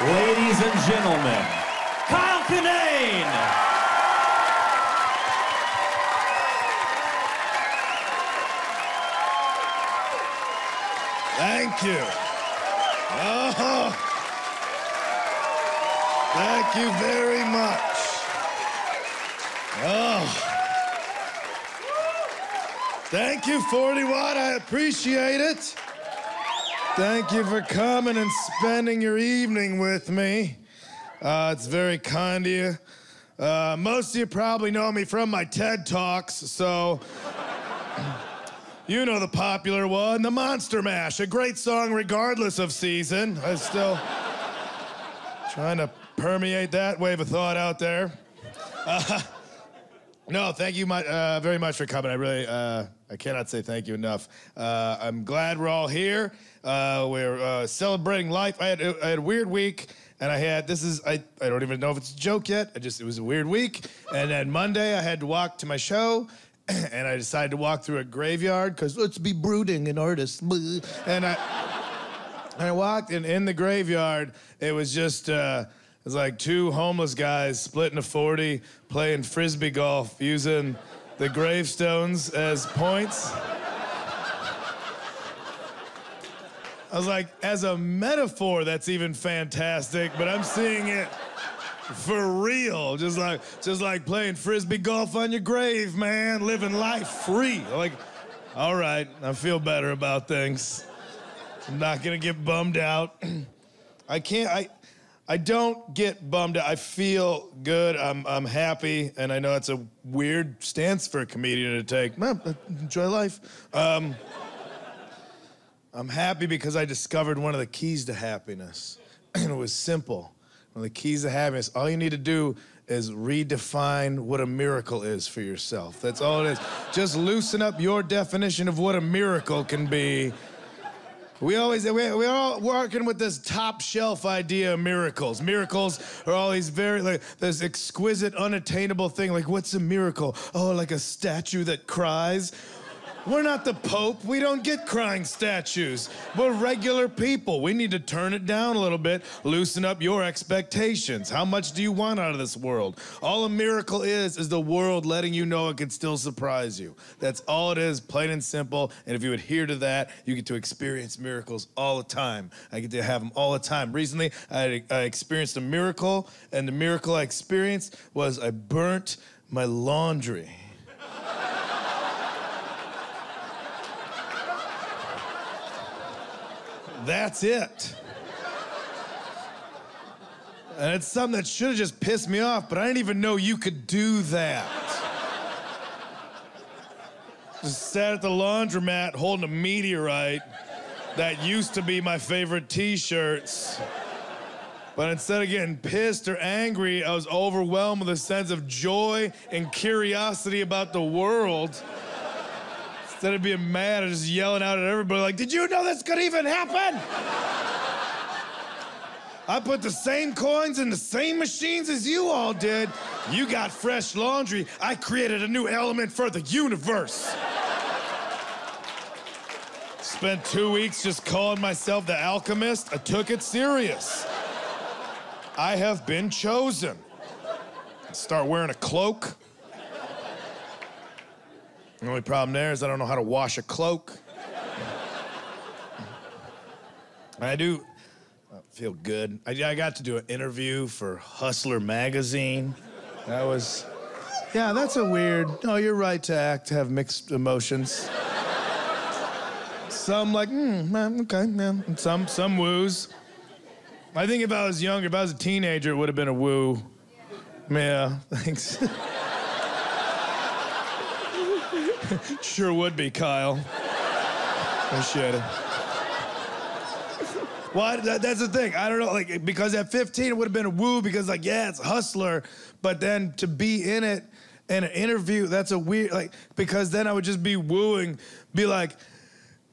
Ladies and gentlemen, Kyle Kinane! Thank you. Oh, thank you very much. Oh. Thank you, 40 Watt. I appreciate it. Thank you for coming and spending your evening with me. Uh, it's very kind of you. Uh, most of you probably know me from my TED Talks, so you know the popular one, the Monster Mash, a great song regardless of season. I'm still trying to permeate that wave of thought out there. Uh, no, thank you much, uh, very much for coming. I really, uh, I cannot say thank you enough. Uh, I'm glad we're all here. Uh, we're uh, celebrating life. I had, I had a weird week, and I had this is I, I don't even know if it's a joke yet. I just it was a weird week, and then Monday I had to walk to my show. And I decided to walk through a graveyard because let's be brooding and artists. And I, and I walked, and in the graveyard, it was just it was like two homeless guys splitting a 40, playing frisbee golf, using the gravestones as points. I was like, as a metaphor, that's even fantastic, but I'm seeing it for real. Just like just like playing frisbee golf on your grave, man, living life free. Like, all right, I feel better about things. I'm not gonna get bummed out. I can't I I don't get bummed out. I feel good. I'm I'm happy, and I know it's a weird stance for a comedian to take. Enjoy life. Um, I'm happy because I discovered one of the keys to happiness, and it was simple. One of the keys to happiness. All you need to do is redefine what a miracle is for yourself. That's all it is. Just loosen up your definition of what a miracle can be. We always, we, we're all working with this top shelf idea of miracles. Miracles are these very, like, this exquisite, unattainable thing. Like, what's a miracle? Oh, like a statue that cries? We're not the Pope. We don't get crying statues. We're regular people. We need to turn it down a little bit, loosen up your expectations. How much do you want out of this world? All a miracle is, is the world letting you know it can still surprise you. That's all it is, plain and simple. And if you adhere to that, you get to experience miracles all the time. I get to have them all the time. Recently, I, I experienced a miracle, and the miracle I experienced was I burnt my laundry. That's it. And it's something that should have just pissed me off, but I didn't even know you could do that. just sat at the laundromat holding a meteorite that used to be my favorite t shirts. But instead of getting pissed or angry, I was overwhelmed with a sense of joy and curiosity about the world. Instead of being mad, I just yelling out at everybody like, did you know this could even happen? I put the same coins in the same machines as you all did. You got fresh laundry. I created a new element for the universe. Spent two weeks just calling myself the alchemist. I took it serious. I have been chosen. Start wearing a cloak. The only problem there is I don't know how to wash a cloak. I do feel good. I, I got to do an interview for Hustler magazine. That was, yeah, that's a weird. No, you're right to act, have mixed emotions. Some like, hmm, okay, yeah. And some, some woos. I think if I was younger, if I was a teenager, it would have been a woo. Yeah, thanks. sure would be, Kyle. Appreciate it. Well, that, that's the thing. I don't know, like, because at 15 it would have been a woo because, like, yeah, it's hustler, but then to be in it in an interview, that's a weird, like, because then I would just be wooing, be like,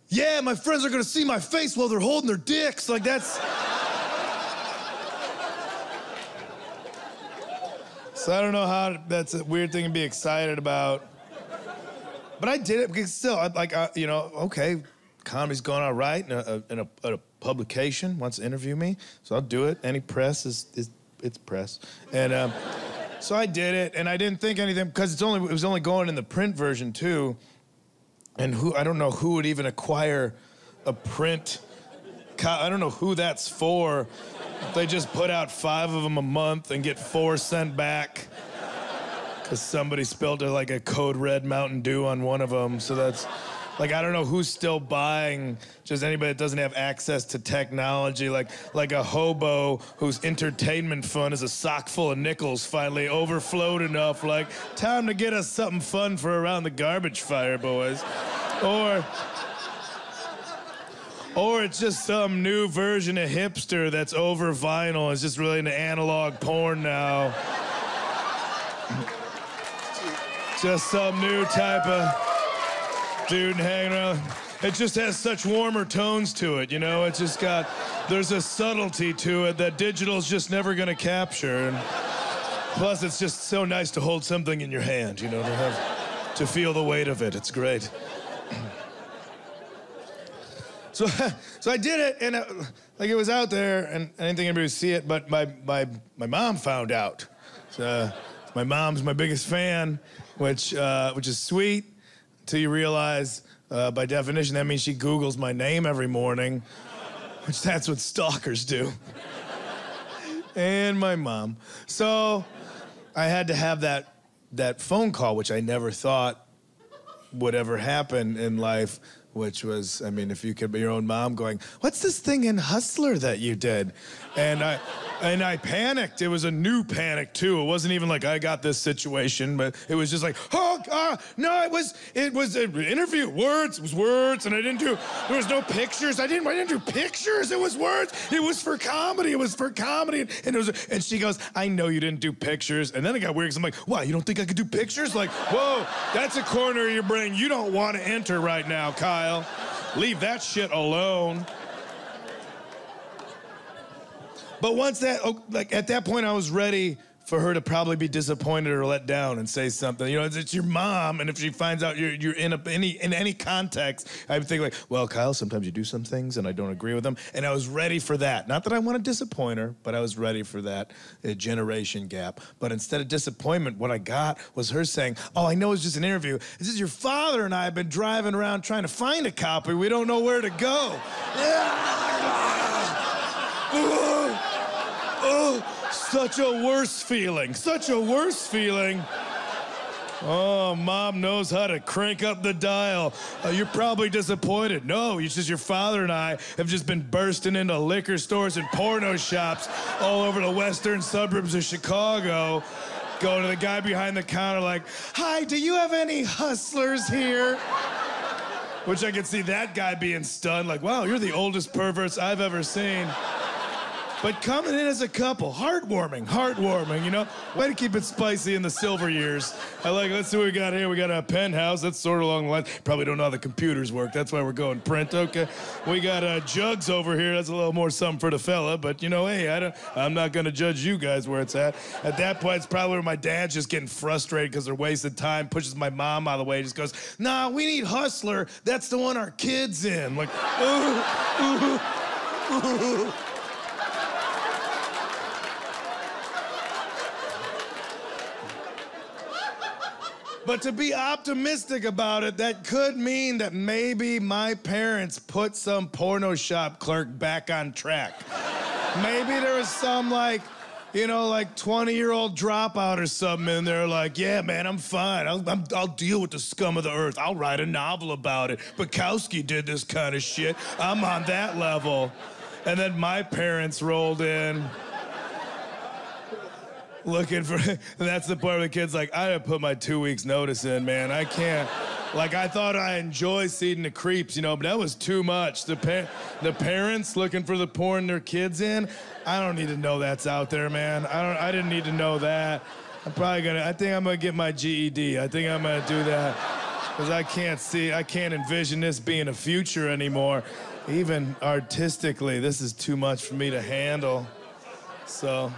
yeah, my friends are gonna see my face while they're holding their dicks. Like, that's. so I don't know how that's a weird thing to be excited about. But I did it because still, I, like, uh, you know, okay, comedy's going all right, and a, a, a, a publication wants to interview me, so I'll do it. Any press is, is it's press, and um, so I did it, and I didn't think anything because it's only it was only going in the print version too, and who I don't know who would even acquire a print. I don't know who that's for. They just put out five of them a month and get four sent back because somebody spilled like a code red Mountain Dew on one of them. So that's like I don't know who's still buying. Just anybody that doesn't have access to technology, like like a hobo whose entertainment fund is a sock full of nickels finally overflowed enough. Like time to get us something fun for around the garbage fire, boys, or. Or it's just some new version of hipster that's over vinyl. It's just really into analog porn now. Just some new type of dude hanging around. It just has such warmer tones to it, you know? It's just got, there's a subtlety to it that digital's just never gonna capture. And plus, it's just so nice to hold something in your hand, you know, to have, to feel the weight of it. It's great. So, so I did it, and it, like it was out there, and I didn't think anybody would see it. But my my my mom found out. So, my mom's my biggest fan, which uh, which is sweet. Until you realize, uh, by definition, that means she Google's my name every morning, which that's what stalkers do. and my mom. So, I had to have that that phone call, which I never thought would ever happen in life which was, I mean, if you could be your own mom going, "What's this thing in Hustler that you did?" And I, and I panicked. It was a new panic too. It wasn't even like I got this situation, but it was just like, "Oh, uh, no, it was, it was an interview, words, it was words, and I didn't do, there was no pictures. I didn't, I didn't do pictures. It was words. It was for comedy. It was for comedy." And it was, and she goes, "I know you didn't do pictures." And then it got weird because I'm like, "Why? You don't think I could do pictures?" Like, whoa, that's a corner of your brain you don't want to enter right now, Kyle. Leave that shit alone. But once that, oh, like at that point, I was ready for her to probably be disappointed or let down and say something. You know, it's, it's your mom, and if she finds out you're, you're in a, any in any context, I would think like, well, Kyle, sometimes you do some things and I don't agree with them, and I was ready for that. Not that I want to disappoint her, but I was ready for that uh, generation gap. But instead of disappointment, what I got was her saying, "Oh, I know it's just an interview. This is your father and I have been driving around trying to find a copy. We don't know where to go." such a worse feeling. Such a worse feeling. Oh, mom knows how to crank up the dial. Uh, you're probably disappointed. No, it's just your father and I have just been bursting into liquor stores and porno shops all over the western suburbs of Chicago. Going to the guy behind the counter, like, Hi, do you have any hustlers here? Which I could see that guy being stunned, like, Wow, you're the oldest perverts I've ever seen. But coming in as a couple, heartwarming, heartwarming, you know? Way to keep it spicy in the silver years. I like, let's see what we got here. We got a penthouse. That's sort of along the line. Probably don't know how the computers work. That's why we're going print. Okay. We got uh, jugs over here. That's a little more something for the fella. But, you know, hey, I don't, I'm not going to judge you guys where it's at. At that point, it's probably where my dad's just getting frustrated because they're wasting time, pushes my mom out of the way, just goes, nah, we need Hustler. That's the one our kid's in. Like, ooh, ooh, ooh. But to be optimistic about it, that could mean that maybe my parents put some porno shop clerk back on track. maybe there was some like, you know, like 20 year old dropout or something, and they're like, yeah, man, I'm fine. I'll, i will deal with the scum of the earth. I'll write a novel about it. Bukowski did this kind of shit. I'm on that level. And then my parents rolled in looking for. that's the part where the kid's like, I didn't put my two weeks notice in, man. I can't. Like I thought I enjoy seeing the creeps, you know, but that was too much. The pa- the parents looking for the porn their kids in. I don't need to know that's out there, man. I don't. I didn't need to know that. I'm probably gonna. I think I'm gonna get my GED. I think I'm gonna do that because I can't see. I can't envision this being a future anymore. Even artistically, this is too much for me to handle. So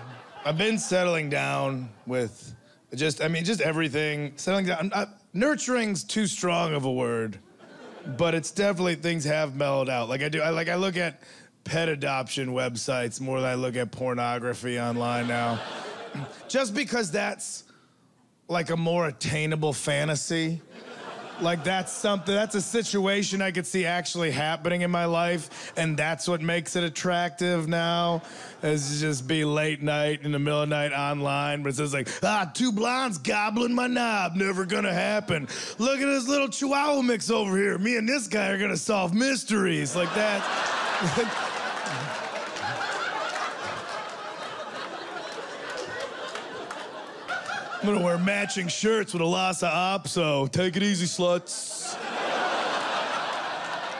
I've been settling down with just, I mean, just everything. Settling down. I, nurturing's too strong of a word. but it's definitely things have mellowed out. Like I do, I like I look at pet adoption websites more than I look at pornography online now, just because that's like a more attainable fantasy. Like that's something, that's a situation I could see actually happening in my life, and that's what makes it attractive now. Is just be late night in the middle of the night online, but it's says like, ah, two blondes gobbling my knob, never gonna happen. Look at this little chihuahua mix over here. Me and this guy are gonna solve mysteries like that. I'm gonna wear matching shirts with a Lhasa Apso. Take it easy, sluts.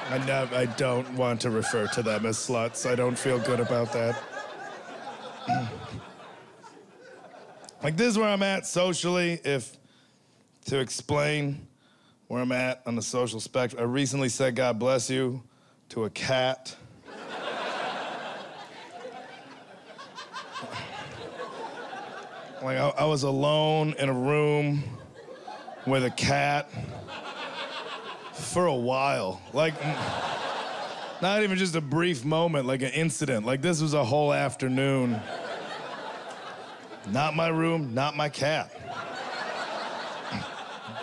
I, no, I don't want to refer to them as sluts. I don't feel good about that. like, this is where I'm at socially. If to explain where I'm at on the social spectrum, I recently said God bless you to a cat. Like I, I was alone in a room with a cat for a while. Like not even just a brief moment, like an incident. Like this was a whole afternoon. Not my room, not my cat.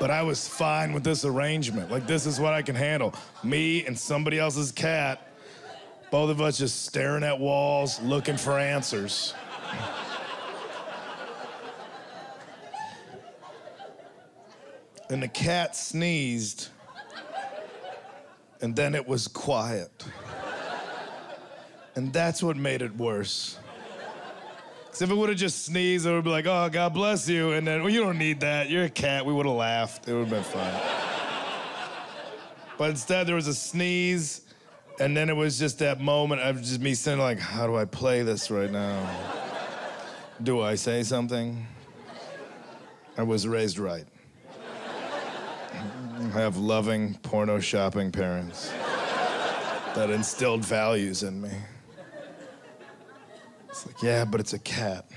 But I was fine with this arrangement. Like this is what I can handle. Me and somebody else's cat, both of us just staring at walls, looking for answers. And the cat sneezed, and then it was quiet. And that's what made it worse. Because if it would have just sneezed, it would be like, oh, God bless you. And then, well, you don't need that. You're a cat. We would have laughed. It would have been fine. but instead, there was a sneeze, and then it was just that moment of just me sitting like, how do I play this right now? Do I say something? I was raised right. I have loving porno shopping parents that instilled values in me. It's like, yeah, but it's a cat.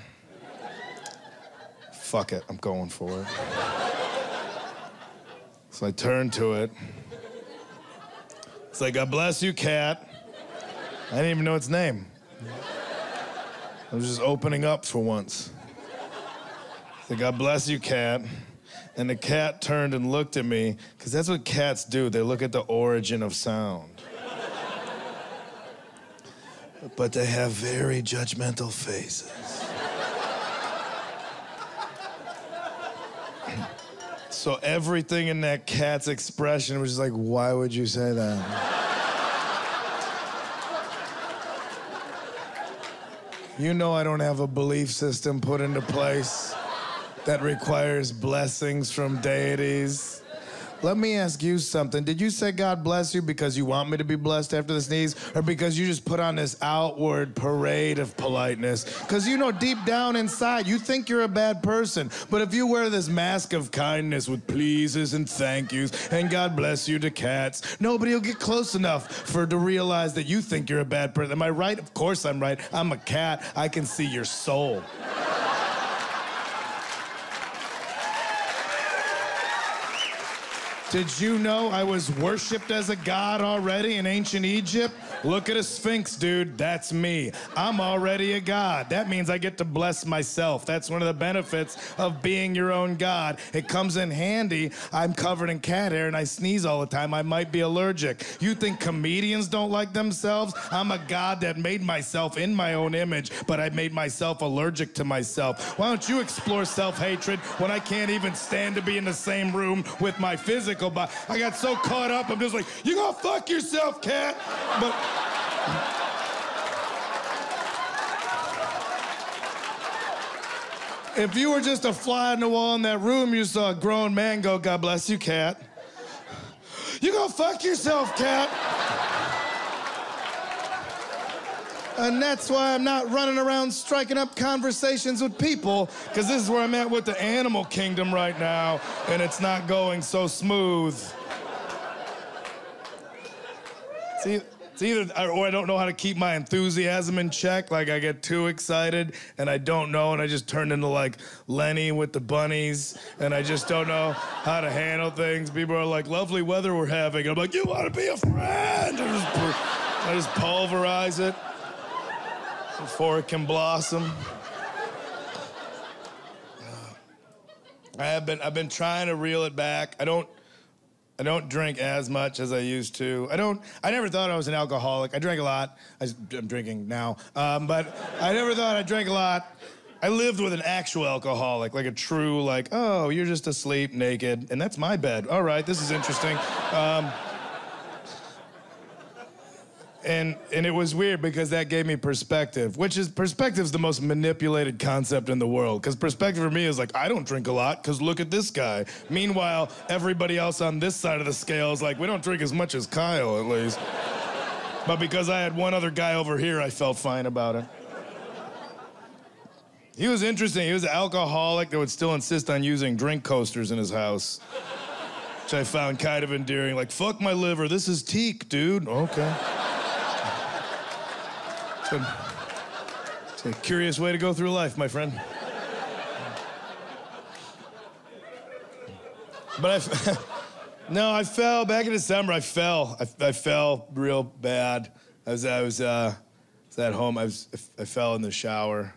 Fuck it, I'm going for it. So I turned to it. It's like, God bless you, cat. I didn't even know its name. I was just opening up for once. It's like, God bless you, cat. And the cat turned and looked at me, because that's what cats do. They look at the origin of sound. but they have very judgmental faces. so everything in that cat's expression was just like, why would you say that? You know I don't have a belief system put into place that requires blessings from deities. Let me ask you something. Did you say God bless you because you want me to be blessed after the sneeze, or because you just put on this outward parade of politeness? Because you know, deep down inside, you think you're a bad person. But if you wear this mask of kindness with pleases and thank yous and God bless you to cats, nobody will get close enough for to realize that you think you're a bad person. Am I right? Of course I'm right. I'm a cat. I can see your soul. Did you know I was worshipped as a god already in ancient Egypt? Look at a sphinx, dude. That's me. I'm already a god. That means I get to bless myself. That's one of the benefits of being your own god. It comes in handy. I'm covered in cat hair and I sneeze all the time. I might be allergic. You think comedians don't like themselves? I'm a god that made myself in my own image, but I made myself allergic to myself. Why don't you explore self hatred when I can't even stand to be in the same room with my physical body? I got so caught up, I'm just like, you gonna fuck yourself, cat? But. If you were just a fly on the wall in that room, you saw a grown man go, God bless you, cat. You gonna fuck yourself, cat. And that's why I'm not running around striking up conversations with people, because this is where I'm at with the animal kingdom right now, and it's not going so smooth. See, It's either, or I don't know how to keep my enthusiasm in check. Like I get too excited and I don't know, and I just turn into like Lenny with the bunnies, and I just don't know how to handle things. People are like, lovely weather we're having. I'm like, you want to be a friend? I just, I just pulverize it before it can blossom. I have been, I've been trying to reel it back. I don't, I don't drink as much as I used to. I don't. I never thought I was an alcoholic. I drank a lot. I, am drinking now, um, but I never thought I drank a lot. I lived with an actual alcoholic, like a true, like, oh, you're just asleep, naked, and that's my bed. All right, this is interesting. Um, and and it was weird because that gave me perspective, which is perspective's the most manipulated concept in the world. Because perspective for me is like I don't drink a lot because look at this guy. Meanwhile, everybody else on this side of the scale is like we don't drink as much as Kyle at least. but because I had one other guy over here, I felt fine about it. He was interesting. He was an alcoholic that would still insist on using drink coasters in his house. Which I found kind of endearing. Like, fuck my liver, this is teak, dude. Okay. It's a, it's a curious way to go through life, my friend. But I, no, I fell back in December. I fell. I, I fell real bad. I was, I was, uh, was at home. I was, I fell in the shower.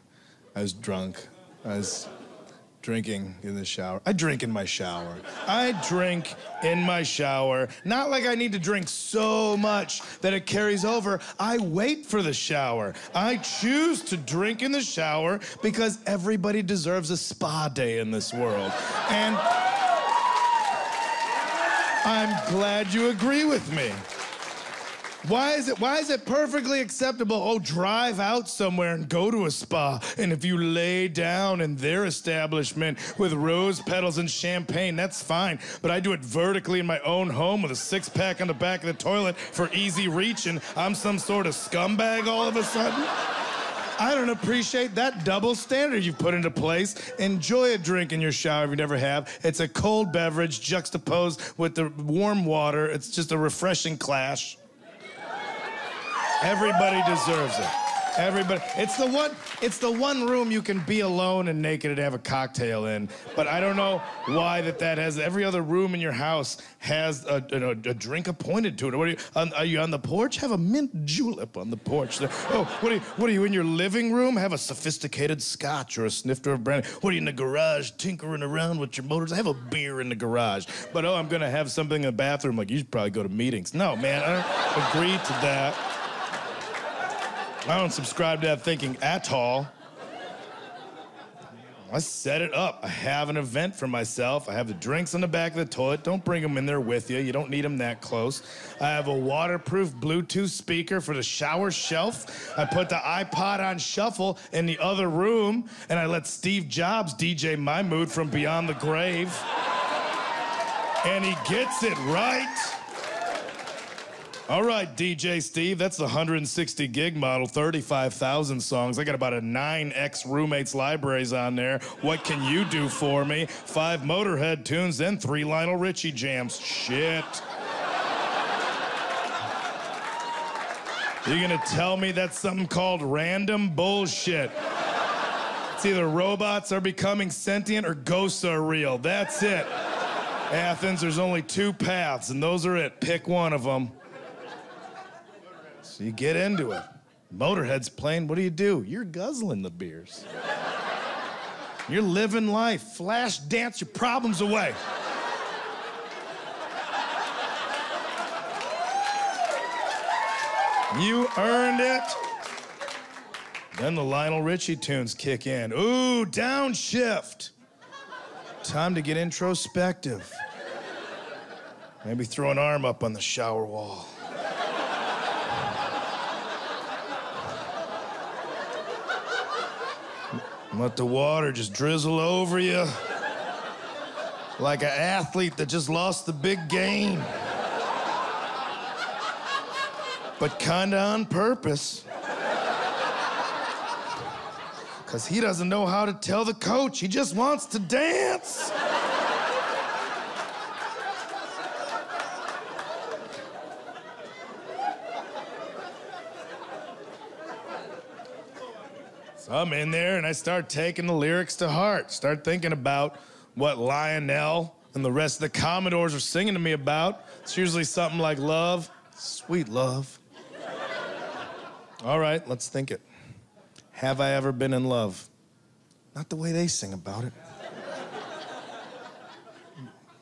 I was drunk. I was drinking in the shower. I drink in my shower. I drink in my shower. Not like I need to drink so much that it carries over. I wait for the shower. I choose to drink in the shower because everybody deserves a spa day in this world. And I'm glad you agree with me. Why is it why is it perfectly acceptable? Oh, drive out somewhere and go to a spa. And if you lay down in their establishment with rose petals and champagne, that's fine. But I do it vertically in my own home with a six-pack on the back of the toilet for easy reach, and I'm some sort of scumbag all of a sudden. I don't appreciate that double standard you've put into place. Enjoy a drink in your shower if you never have. It's a cold beverage juxtaposed with the warm water. It's just a refreshing clash. Everybody deserves it. Everybody. It's the one. It's the one room you can be alone and naked and have a cocktail in. But I don't know why that that has. Every other room in your house has a, a, a drink appointed to it. What are you? On, are you on the porch? Have a mint julep on the porch. There. Oh, what are you? What are you in your living room? Have a sophisticated scotch or a snifter of brandy. What are you in the garage tinkering around with your motors? I Have a beer in the garage. But oh, I'm gonna have something in the bathroom. Like you should probably go to meetings. No, man, I don't agree to that. I don't subscribe to that thinking at all. I set it up. I have an event for myself. I have the drinks on the back of the toilet. Don't bring them in there with you. You don't need them that close. I have a waterproof Bluetooth speaker for the shower shelf. I put the iPod on shuffle in the other room, and I let Steve Jobs DJ my mood from beyond the grave. And he gets it right. All right, DJ Steve, that's the 160 gig model, 35,000 songs. I got about a 9X roommates libraries on there. What can you do for me? Five Motorhead tunes, then three Lionel Richie jams. Shit. You're gonna tell me that's something called random bullshit. It's either robots are becoming sentient or ghosts are real. That's it. Athens, there's only two paths, and those are it. Pick one of them. So you get into it. Motorhead's playing, what do you do? You're guzzling the beers. You're living life. Flash dance your problems away. You earned it. Then the Lionel Richie tunes kick in. Ooh, downshift. Time to get introspective. Maybe throw an arm up on the shower wall. Let the water just drizzle over you like an athlete that just lost the big game. But kinda on purpose. Because he doesn't know how to tell the coach, he just wants to dance. I'm in there and I start taking the lyrics to heart, start thinking about what Lionel and the rest of the Commodores are singing to me about. It's usually something like love, sweet love. All right, let's think it. Have I ever been in love? Not the way they sing about it.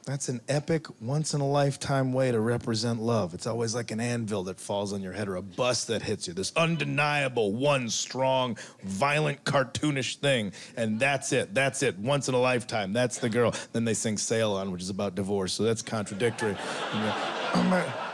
That's an epic, once in a lifetime way to represent love. It's always like an anvil that falls on your head or a bus that hits you. This undeniable, one strong, violent, cartoonish thing. And that's it. That's it. Once in a lifetime. That's the girl. Then they sing Sail On, which is about divorce. So that's contradictory.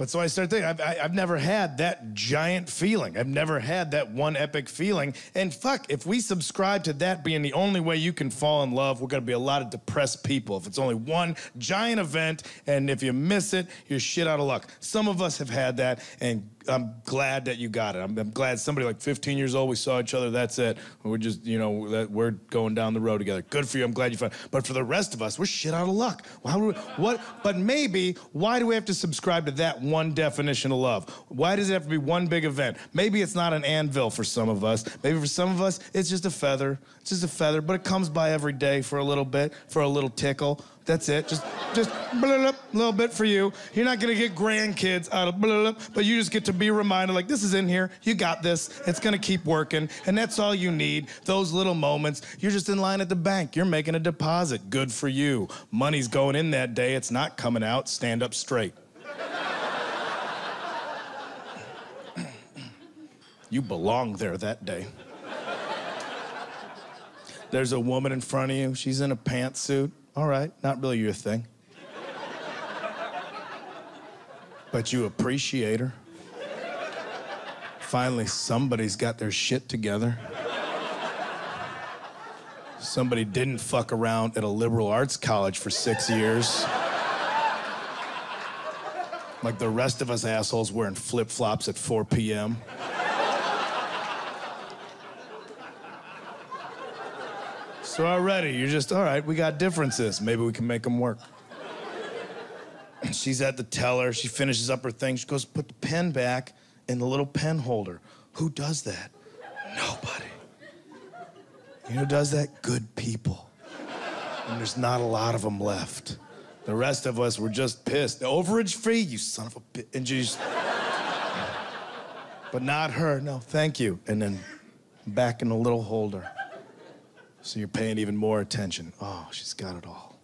But so I started thinking, I've, I, have never had that giant feeling. I've never had that one epic feeling. And fuck, if we subscribe to that being the only way you can fall in love, we're gonna be a lot of depressed people. If it's only one giant event, and if you miss it, you're shit out of luck. Some of us have had that, and I'm glad that you got it. I'm, I'm, glad somebody like 15 years old, we saw each other, that's it. We're just, you know, we're going down the road together. Good for you, I'm glad you found But for the rest of us, we're shit out of luck. How we, what, but maybe, why do we have to subscribe to that one definition of love? Why does it have to be one big event? Maybe it's not an anvil for some of us. Maybe for some of us, it's just a feather. It's just a feather, but it comes by every day for a little bit, for a little tickle. That's it. Just, just a little bit for you. You're not gonna get grandkids out of blah, but you just get to be reminded, like, this is in here. You got this. It's gonna keep working, and that's all you need. Those little moments. You're just in line at the bank. You're making a deposit. Good for you. Money's going in that day. It's not coming out. Stand up straight. you belong there that day. There's a woman in front of you. She's in a pantsuit. All right, not really your thing. but you appreciate her. Finally, somebody's got their shit together. Somebody didn't fuck around at a liberal arts college for six years. Like the rest of us assholes wearing flip flops at 4 p.m. So already, you're just, all right, we got differences. Maybe we can make them work. She's at the teller. She finishes up her thing. She goes, put the pen back in the little pen holder. Who does that? Nobody. You know who does that? Good people. And there's not a lot of them left. The rest of us were just pissed. The overage fee, you son of a bitch. And she's. but not her. No, thank you. And then back in the little holder. So you're paying even more attention. Oh, she's got it all.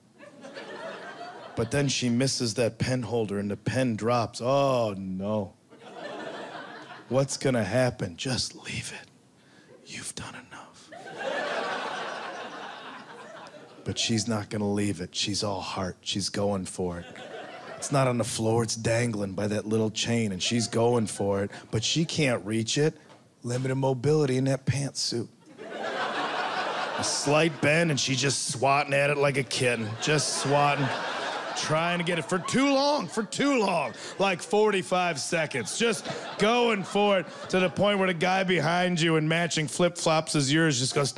But then she misses that pen holder and the pen drops. Oh, no. What's gonna happen? Just leave it. You've done enough. But she's not gonna leave it. She's all heart. She's going for it. It's not on the floor, it's dangling by that little chain, and she's going for it, but she can't reach it. Limited mobility in that pantsuit a slight bend, and she's just swatting at it like a kitten, just swatting, trying to get it for too long, for too long, like 45 seconds, just going for it to the point where the guy behind you in matching flip flops as yours just goes,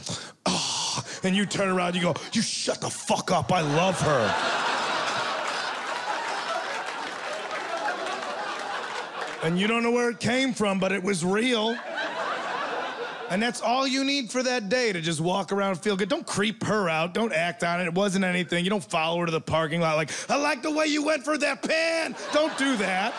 oh, and you turn around, you go, you shut the fuck up, I love her. And you don't know where it came from, but it was real. And that's all you need for that day to just walk around and feel good. Don't creep her out. Don't act on it. It wasn't anything. You don't follow her to the parking lot like, I like the way you went for that pan. Don't do that.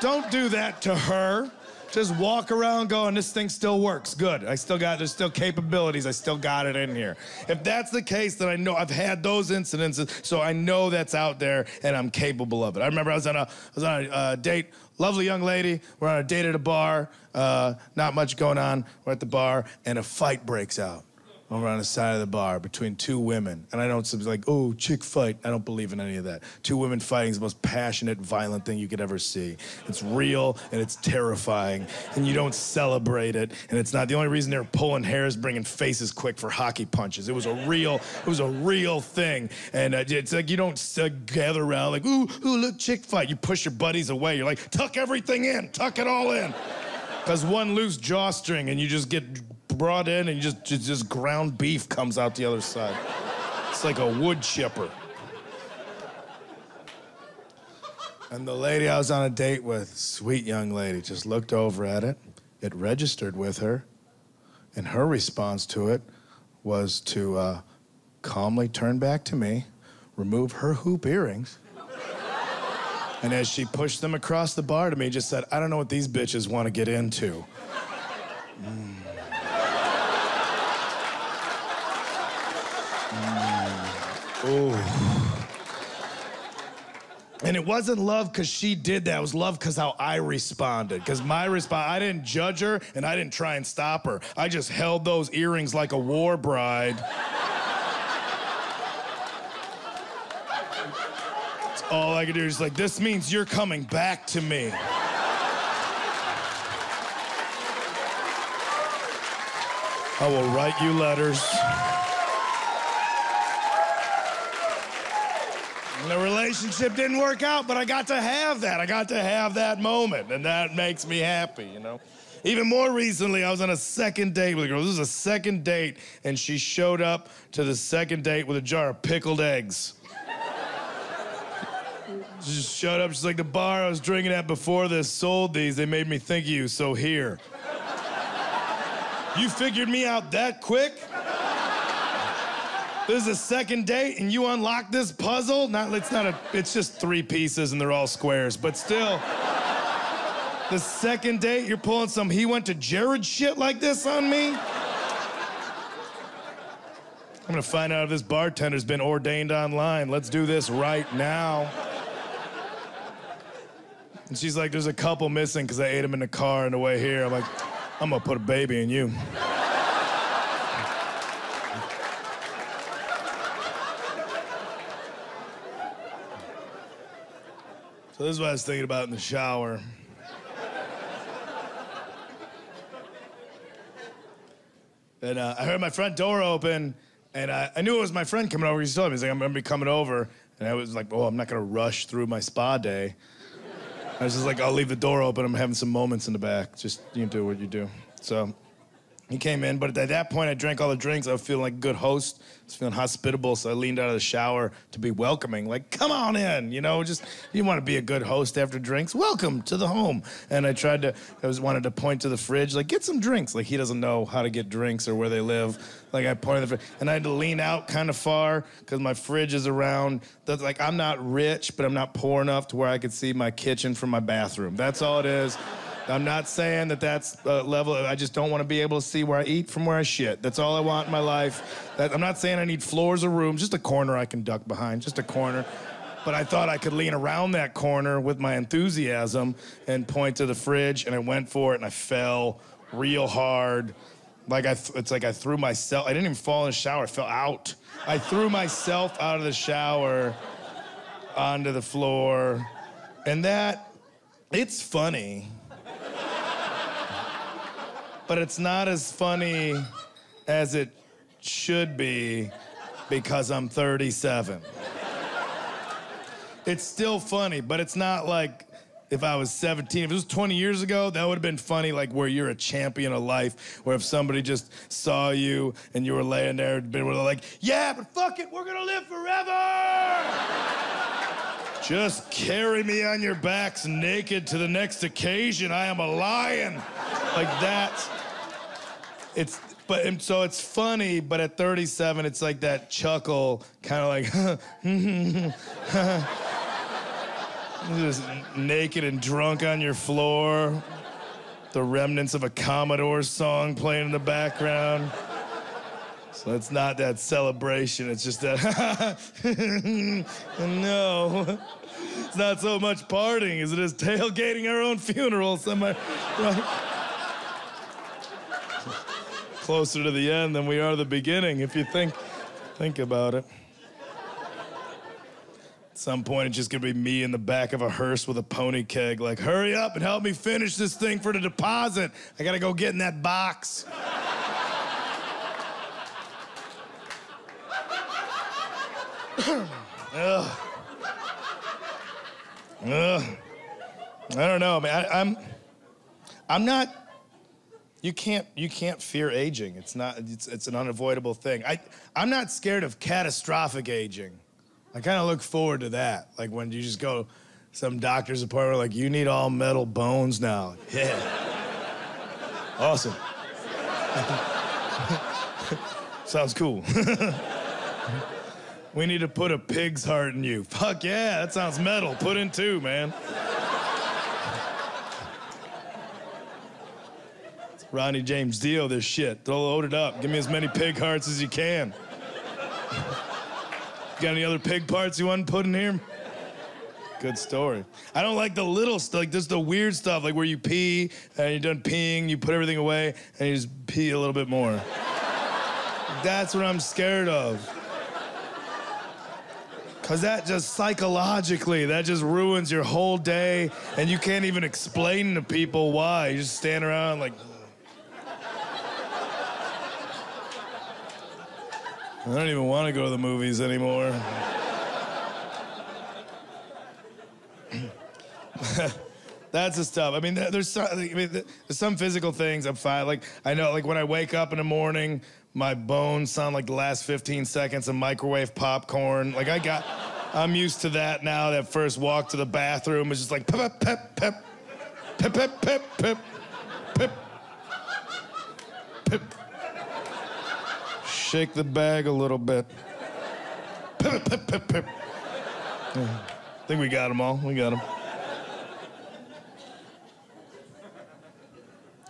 don't do that to her. Just walk around going, this thing still works. Good. I still got, there's still capabilities. I still got it in here. If that's the case, then I know I've had those incidences, so I know that's out there and I'm capable of it. I remember I was on a, I was on a uh, date lovely young lady. We're on a date at a bar. Uh, not much going on. We're at the bar, and a fight breaks out over on the side of the bar between two women. And I it's like, oh, chick fight. I don't believe in any of that. Two women fighting is the most passionate, violent thing you could ever see. It's real and it's terrifying, and you don't celebrate it. And it's not the only reason they're pulling hairs, bringing faces quick for hockey punches. It was a real, it was a real thing. And uh, it's like you don't uh, gather around like, ooh, ooh, look, chick fight. You push your buddies away. You're like, tuck everything in, tuck it all in. Because one loose jawstring and you just get brought in and just, just, just ground beef comes out the other side. It's like a wood chipper. And the lady I was on a date with, sweet young lady, just looked over at it. It registered with her. And her response to it was to uh, calmly turn back to me, remove her hoop earrings, and as she pushed them across the bar to me, just said, I don't know what these bitches want to get into. Mm. Ooh. And it wasn't love because she did that. It was love because how I responded. Because my response, I didn't judge her and I didn't try and stop her. I just held those earrings like a war bride. That's all I could do is like, this means you're coming back to me. I will write you letters. And the relationship didn't work out, but I got to have that. I got to have that moment, and that makes me happy, you know? Even more recently, I was on a second date with a girl. This was a second date, and she showed up to the second date with a jar of pickled eggs. she just showed up. She's like, the bar I was drinking at before this sold these. They made me think of you, so here. you figured me out that quick? This is a second date and you unlock this puzzle? Not it's not a it's just three pieces and they're all squares, but still. the second date, you're pulling some he went to Jared shit like this on me? I'm gonna find out if this bartender's been ordained online. Let's do this right now. And she's like, there's a couple missing because I ate them in the car on the way here. I'm like, I'm gonna put a baby in you. So this is what I was thinking about in the shower. and uh, I heard my front door open, and I, I, knew it was my friend coming over. He told me, he's like, I'm gonna be coming over. And I was like, oh, I'm not gonna rush through my spa day. I was just like, I'll leave the door open. I'm having some moments in the back. Just you do what you do. So he came in, but at that point, I drank all the drinks. I was feeling like a good host. I was feeling hospitable, so I leaned out of the shower to be welcoming. Like, come on in, you know, just you want to be a good host after drinks. Welcome to the home. And I tried to, I was wanted to point to the fridge, like, get some drinks. Like he doesn't know how to get drinks or where they live. Like I pointed the fridge, and I had to lean out kind of far because my fridge is around. That's like I'm not rich, but I'm not poor enough to where I could see my kitchen from my bathroom. That's all it is. I'm not saying that that's a level. I just don't want to be able to see where I eat from where I shit. That's all I want in my life. That, I'm not saying I need floors or rooms, just a corner I can duck behind, just a corner. But I thought I could lean around that corner with my enthusiasm and point to the fridge, and I went for it, and I fell real hard. Like I, th- it's like I threw myself. I didn't even fall in the shower. I fell out. I threw myself out of the shower onto the floor, and that, it's funny but it's not as funny as it should be because I'm 37. it's still funny, but it's not like if I was 17. If it was 20 years ago, that would have been funny, like where you're a champion of life, where if somebody just saw you and you were laying there, they were like, yeah, but fuck it, we're gonna live forever! Just carry me on your backs naked to the next occasion. I am a lion. Like that it's but and so it's funny, but at 37, it's like that chuckle, kind of like, just naked and drunk on your floor, the remnants of a Commodore song playing in the background. So it's not that celebration, it's just that, no. It's not so much partying as it is tailgating our own funeral somewhere. Right? closer to the end than we are the beginning, if you think, think about it. At some point, it's just gonna be me in the back of a hearse with a pony keg, like, hurry up and help me finish this thing for the deposit. I gotta go get in that box. Ugh. Ugh. I don't know, man. I, I'm, I'm not you can't you can't fear aging. It's not it's, it's an unavoidable thing. I I'm not scared of catastrophic aging. I kind of look forward to that. Like when you just go some doctor's appointment, like, you need all metal bones now. Yeah. awesome. Sounds cool. we need to put a pig's heart in you. Fuck yeah, that sounds metal. Put in two, man. Ronnie James Dio, this shit. Throw load it up. Give me as many pig hearts as you can. Got any other pig parts you want to put in here? Good story. I don't like the little stuff, like just the weird stuff, like where you pee and you're done peeing, you put everything away, and you just pee a little bit more. That's what I'm scared of. Cause that just psychologically, that just ruins your whole day, and you can't even explain to people why. You just stand around like. I don't even want to go to the movies anymore. That's the stuff. I mean, there's some, I mean, there's some physical things I'm fine. Like I know, like when I wake up in the morning, my bones sound like the last 15 seconds of microwave popcorn. Like I got, I'm used to that now. That first walk to the bathroom is just like pep pep pep pep pep pep pep pep pep. Shake the bag a little bit. Pip, pip, pip, pip. Yeah. I think we got them all. We got them.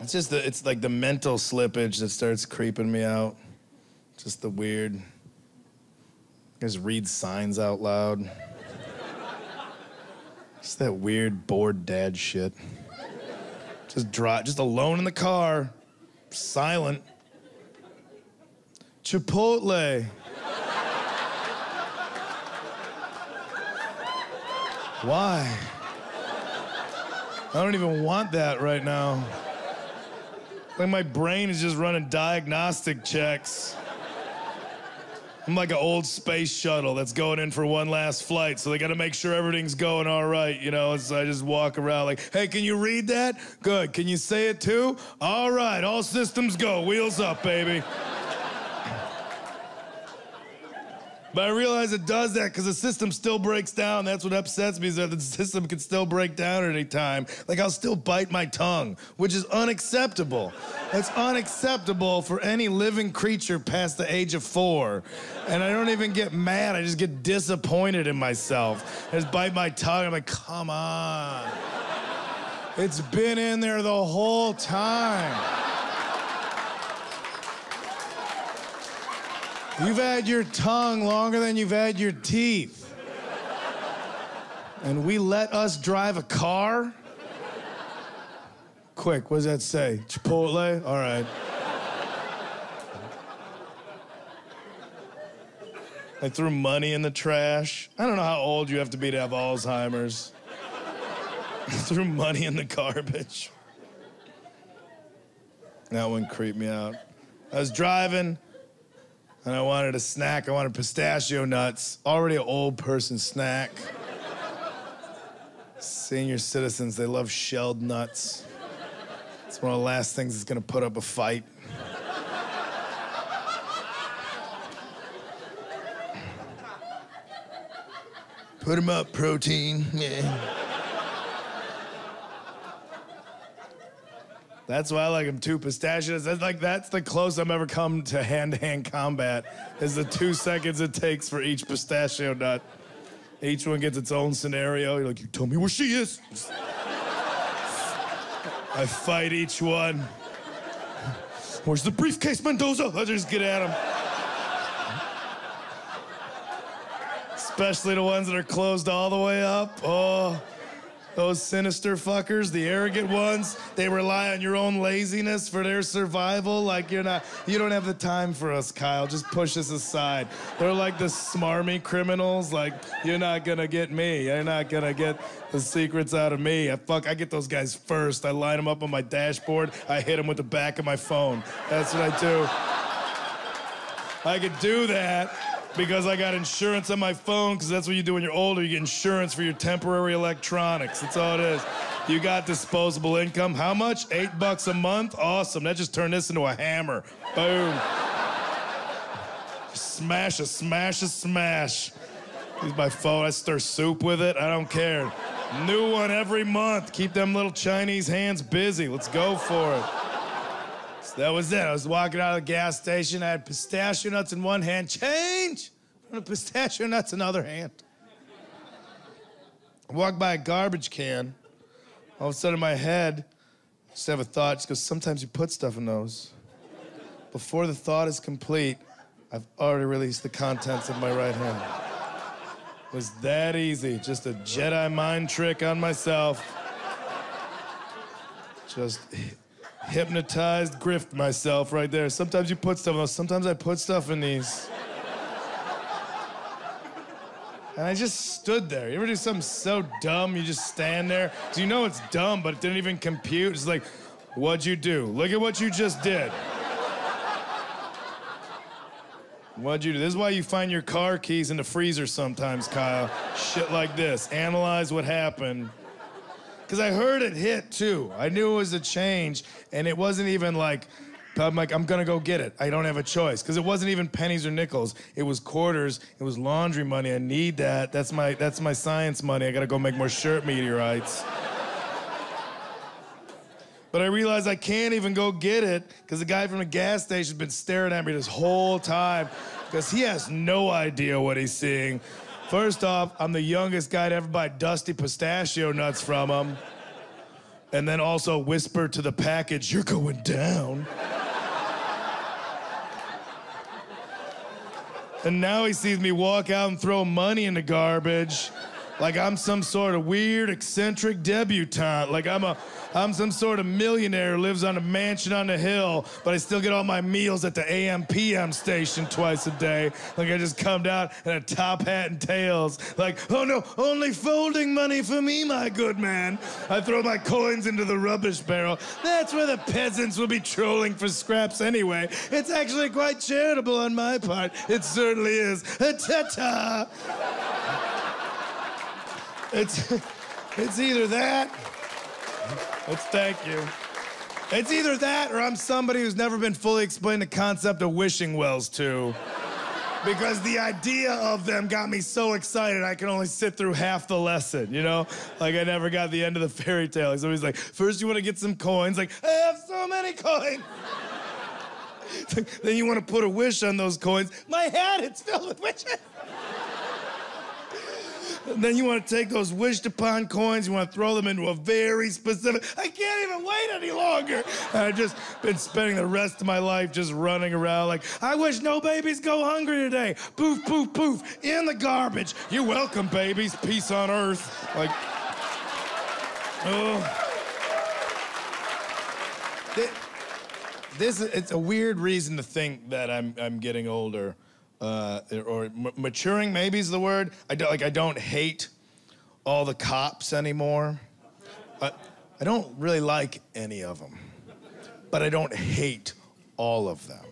It's just the, it's like the mental slippage that starts creeping me out. Just the weird. Just read signs out loud. Just that weird bored dad shit. Just drive, just alone in the car, silent. Chipotle. Why? I don't even want that right now. Like my brain is just running diagnostic checks. I'm like an old space shuttle that's going in for one last flight, so they gotta make sure everything's going all right, you know? So I just walk around like, hey, can you read that? Good. Can you say it too? All right, all systems go. Wheels up, baby. But I realize it does that because the system still breaks down. That's what upsets me is that the system can still break down at any time. Like I'll still bite my tongue, which is unacceptable. It's unacceptable for any living creature past the age of four. And I don't even get mad. I just get disappointed in myself. I just bite my tongue. I'm like, come on. It's been in there the whole time. You've had your tongue longer than you've had your teeth. And we let us drive a car? Quick, what does that say? Chipotle? All right. I threw money in the trash. I don't know how old you have to be to have Alzheimer's. I threw money in the garbage. That one creeped me out. I was driving and I wanted a snack. I wanted pistachio nuts. Already an old person snack. Senior citizens, they love shelled nuts. It's one of the last things that's gonna put up a fight. Put them up, protein. Yeah. That's why I like them two pistachios. That's like that's the closest I've ever come to hand-to-hand combat. Is the two seconds it takes for each pistachio nut. Each one gets its own scenario. You're like, you tell me where she is. I fight each one. Where's the briefcase, Mendoza? I just get at him. Especially the ones that are closed all the way up. Oh. Those sinister fuckers, the arrogant ones, they rely on your own laziness for their survival. Like you're not, you don't have the time for us, Kyle. Just push us aside. They're like the smarmy criminals. Like you're not gonna get me. You're not gonna get the secrets out of me. I fuck, I get those guys first. I line them up on my dashboard. I hit them with the back of my phone. That's what I do. I could do that because I got insurance on my phone, because that's what you do when you're older. You get insurance for your temporary electronics. That's all it is. You got disposable income. How much? Eight bucks a month? Awesome. That just turned this into a hammer. Boom. smash a smash a smash. Use my phone. I stir soup with it. I don't care. New one every month. Keep them little Chinese hands busy. Let's go for it. So that was it. I was walking out of the gas station. I had pistachio nuts in one hand. Change! And pistachio nuts in the other hand. I walked by a garbage can. All of a sudden, my head, just have a thought. Just goes, sometimes you put stuff in those. Before the thought is complete, I've already released the contents of my right hand. It was that easy. Just a Jedi mind trick on myself. Just hypnotized, grift myself right there. Sometimes you put stuff. Sometimes I put stuff in these. And I just stood there. You ever do something so dumb, you just stand there? Do you know it's dumb, but it didn't even compute? It's like, what'd you do? Look at what you just did. What'd you do? This is why you find your car keys in the freezer sometimes, Kyle. Shit like this. Analyze what happened. Because I heard it hit too. I knew it was a change, and it wasn't even like, I'm like, I'm gonna go get it. I don't have a choice. Because it wasn't even pennies or nickels. It was quarters. It was laundry money. I need that. That's my that's my science money. I gotta go make more shirt meteorites. But I realized I can't even go get it because the guy from the gas station's been staring at me this whole time because he has no idea what he's seeing. First off, I'm the youngest guy to ever buy dusty pistachio nuts from him. And then also whisper to the package, you're going down. and now he sees me walk out and throw money in the garbage like I'm some sort of weird, eccentric debutante. Like I'm a I'm some sort of millionaire who lives on a mansion on a hill, but I still get all my meals at the AM PM station twice a day. Like I just come down in a top hat and tails. Like, oh no, only folding money for me, my good man. I throw my coins into the rubbish barrel. That's where the peasants will be trolling for scraps anyway. It's actually quite charitable on my part. It certainly is. Ta-ta! It's it's either that. Let's thank you. It's either that or I'm somebody who's never been fully explained the concept of wishing wells to. Because the idea of them got me so excited I could only sit through half the lesson, you know? Like I never got the end of the fairy tale. So he's like, first you want to get some coins, like, I have so many coins. then you want to put a wish on those coins. My hat, it's filled with wishes. Then you want to take those wished upon coins, you want to throw them into a very specific. I can't even wait any longer. And I've just been spending the rest of my life just running around like, I wish no babies go hungry today. Poof, poof, poof, in the garbage. You're welcome, babies. Peace on earth. Like, oh. This, it's a weird reason to think that I'm, I'm getting older uh, or m- maturing maybe is the word. I don't like I don't hate all the cops anymore. I, I don't really like any of them, but I don't hate all of them.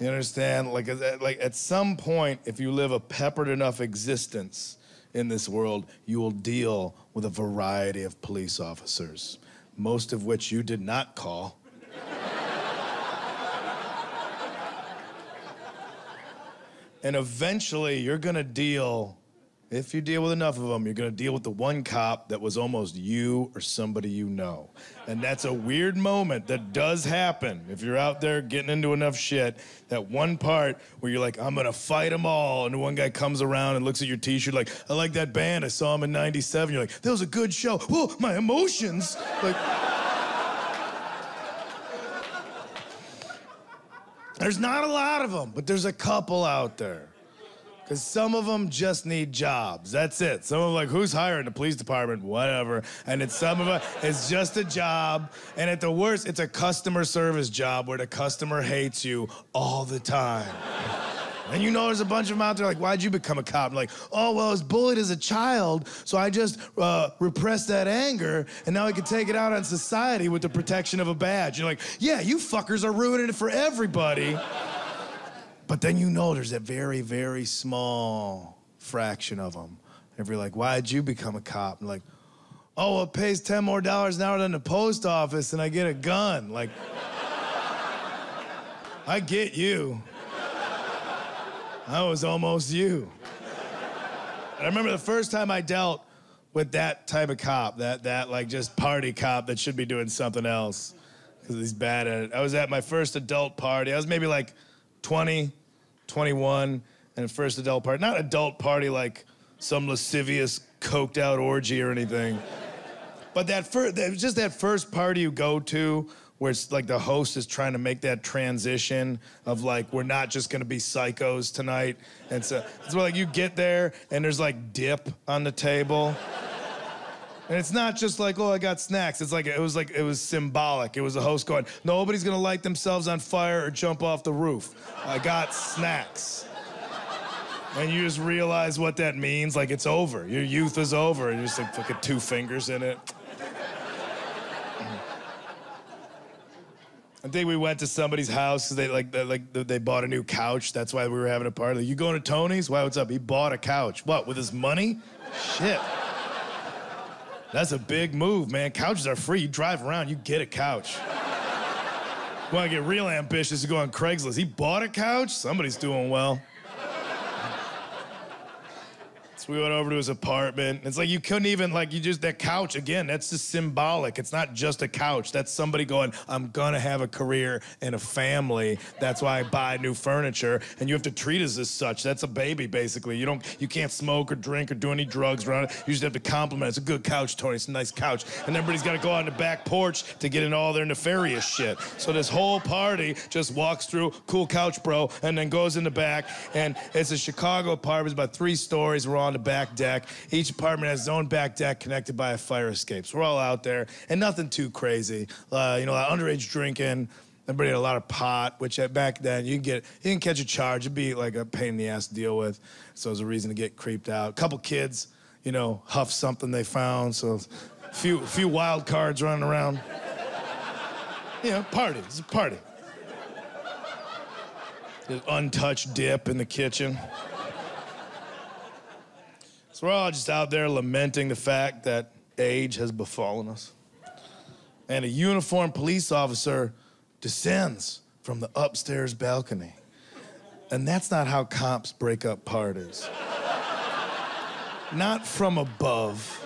You understand? Like, like at some point, if you live a peppered enough existence in this world, you will deal with a variety of police officers, most of which you did not call. And eventually, you're gonna deal, if you deal with enough of them, you're gonna deal with the one cop that was almost you or somebody you know. And that's a weird moment that does happen if you're out there getting into enough shit. That one part where you're like, I'm gonna fight them all. And one guy comes around and looks at your t shirt, like, I like that band. I saw them in 97. You're like, that was a good show. Whoa, my emotions. Like, There's not a lot of them, but there's a couple out there. Because some of them just need jobs. That's it. Some of them, like, who's hiring the police department? Whatever. And it's some of them, it's just a job. And at the worst, it's a customer service job where the customer hates you all the time. And you know there's a bunch of them out there like, why'd you become a cop? like, oh, well, I was bullied as a child, so I just uh, repressed that anger, and now I can take it out on society with the protection of a badge. You're like, yeah, you fuckers are ruining it for everybody. but then you know there's a very, very small fraction of them. If you're like, why'd you become a cop? And like, oh, well, it pays 10 more dollars an hour than the post office, and I get a gun. Like, I get you. I was almost you. I remember the first time I dealt with that type of cop, that that like just party cop that should be doing something else because he's bad at it. I was at my first adult party. I was maybe like 20, 21, and first adult party. Not adult party like some lascivious, coked out orgy or anything. But that first, just that first party you go to where it's like the host is trying to make that transition of like we're not just gonna be psychos tonight. And so it's like you get there and there's like dip on the table. And it's not just like oh i got snacks. It's like it was like it was symbolic. It was the host going nobody's gonna light themselves on fire or jump off the roof. I got snacks. And you just realize what that means. Like it's over. Your youth is over. And you're just like fucking two fingers in it I think we went to somebody's house they like they, like they bought a new couch. That's why we were having a party. Like, you going to Tony's? Why? What's up? He bought a couch. What with his money? Shit. That's a big move, man. Couches are free. You drive around, you get a couch. Want to get real ambitious? You go on Craigslist. He bought a couch. Somebody's doing well we went over to his apartment. It's like you couldn't even like you just that couch again. That's just symbolic. It's not just a couch. That's somebody going, "I'm gonna have a career and a family. That's why I buy new furniture." And you have to treat us as such. That's a baby, basically. You don't, you can't smoke or drink or do any drugs around it. You just have to compliment. It's a good couch, Tony. It's a nice couch. And everybody's got to go on the back porch to get in all their nefarious shit. So this whole party just walks through, cool couch, bro, and then goes in the back. And it's a Chicago apartment. It's about three stories. We're on the back deck. Each apartment has its own back deck connected by a fire escape. So we're all out there, and nothing too crazy. Uh, you know, underage drinking. Everybody had a lot of pot, which back then you can get you can catch a charge. It'd be like a pain in the ass to deal with. So it was a reason to get creeped out. A couple kids, you know, huff something they found. So a few few wild cards running around. You know, party. It's a party. untouched dip in the kitchen. So we're all just out there lamenting the fact that age has befallen us. And a uniformed police officer descends from the upstairs balcony. And that's not how cops break up parties. not from above.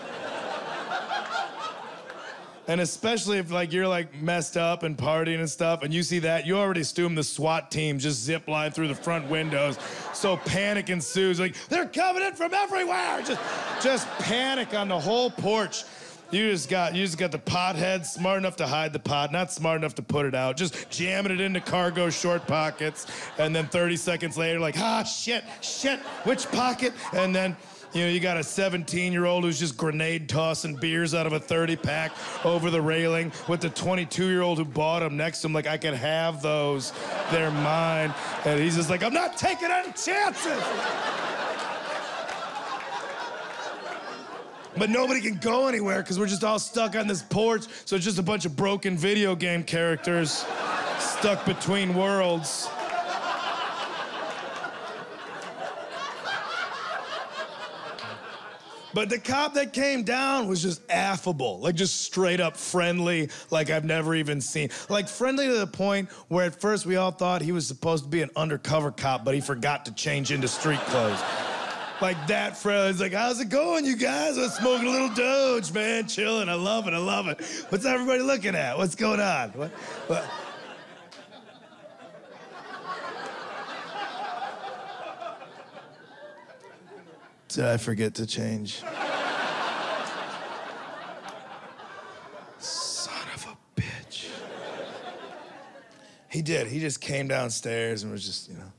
And especially if like you're like messed up and partying and stuff, and you see that, you already assume the SWAT team just zip line through the front windows. So panic ensues. Like they're coming in from everywhere. Just, just panic on the whole porch. You just got you just got the pothead smart enough to hide the pot, not smart enough to put it out. Just jamming it into cargo short pockets, and then 30 seconds later, like ah shit, shit, which pocket? And then you know, you got a 17 year old who's just grenade tossing beers out of a 30 pack over the railing with the 22 year old who bought them next to him, like, I can have those. They're mine. And he's just like, I'm not taking any chances. But nobody can go anywhere because we're just all stuck on this porch. So it's just a bunch of broken video game characters stuck between worlds. But the cop that came down was just affable, like just straight up friendly, like I've never even seen. Like friendly to the point where at first we all thought he was supposed to be an undercover cop, but he forgot to change into street clothes. like that friend. He's like, how's it going, you guys? I'm smoking a little Doge, man, chilling. I love it, I love it. What's everybody looking at? What's going on? What? what? Did I forget to change? Son of a bitch. He did. He just came downstairs and was just, you know,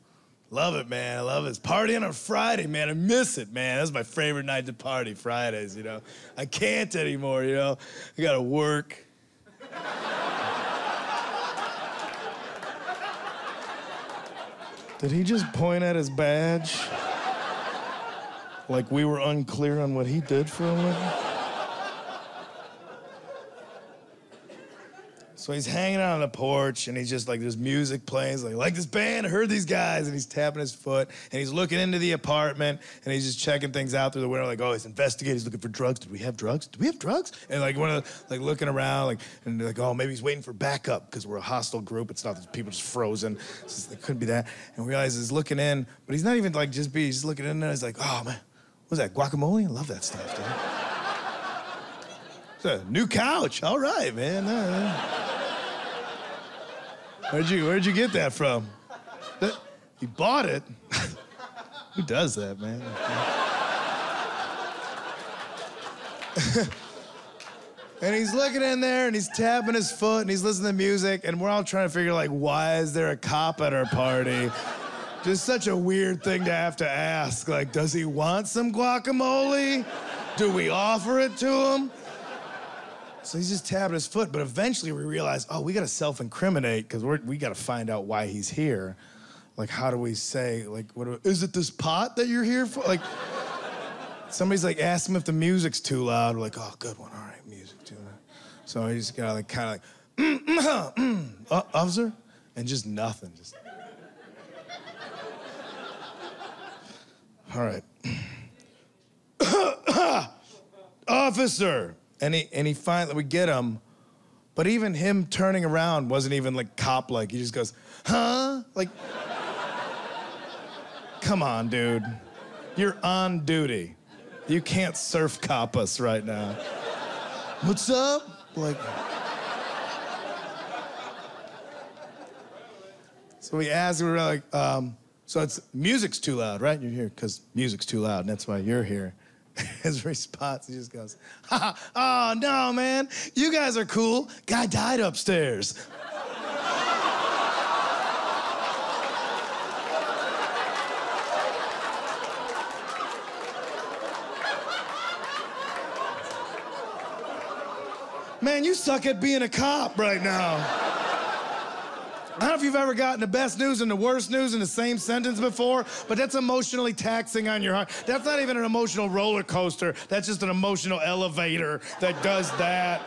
love it, man. I love it. It's partying on Friday, man. I miss it, man. That's my favorite night to party, Fridays, you know. I can't anymore, you know. I gotta work. Did he just point at his badge? Like we were unclear on what he did for a living? So he's hanging out on the porch and he's just like, there's music playing. He's like, like this band, I heard these guys. And he's tapping his foot and he's looking into the apartment and he's just checking things out through the window, like, oh, he's investigating, he's looking for drugs. Did we have drugs? Did we have drugs? And like one of the, like looking around, like, and like, oh, maybe he's waiting for backup because we're a hostile group. It's not that people just frozen. It couldn't be that. And we realize he's looking in, but he's not even like just be, he's looking in there. He's like, oh man, What's that, guacamole? I love that stuff, dude. It's a new couch. All right, man. Uh, where'd you Where'd you get that from? You bought it. Who does that, man? and he's looking in there and he's tapping his foot and he's listening to music and we're all trying to figure like why is there a cop at our party? Just such a weird thing to have to ask. Like, does he want some guacamole? Do we offer it to him? So he's just tapping his foot, but eventually we realize, oh, we gotta self-incriminate because we we gotta find out why he's here. Like, how do we say, like, what? Do, is it this pot that you're here for? Like, somebody's like, ask him if the music's too loud. We're like, oh, good one. All right, music too loud. So he just got like, kind of like, mm, mm, mm, uh, officer, and just nothing, just. All right. Officer! And he, and he finally, we get him, but even him turning around wasn't even like cop like. He just goes, huh? Like, come on, dude. You're on duty. You can't surf cop us right now. What's up? Like, so we asked, we were like, um, so it's music's too loud, right? You're here because music's too loud, and that's why you're here. His response, he just goes, ha, oh no, man, you guys are cool. Guy died upstairs. Man, you suck at being a cop right now. I don't know if you've ever gotten the best news and the worst news in the same sentence before, but that's emotionally taxing on your heart. That's not even an emotional roller coaster. That's just an emotional elevator that does that.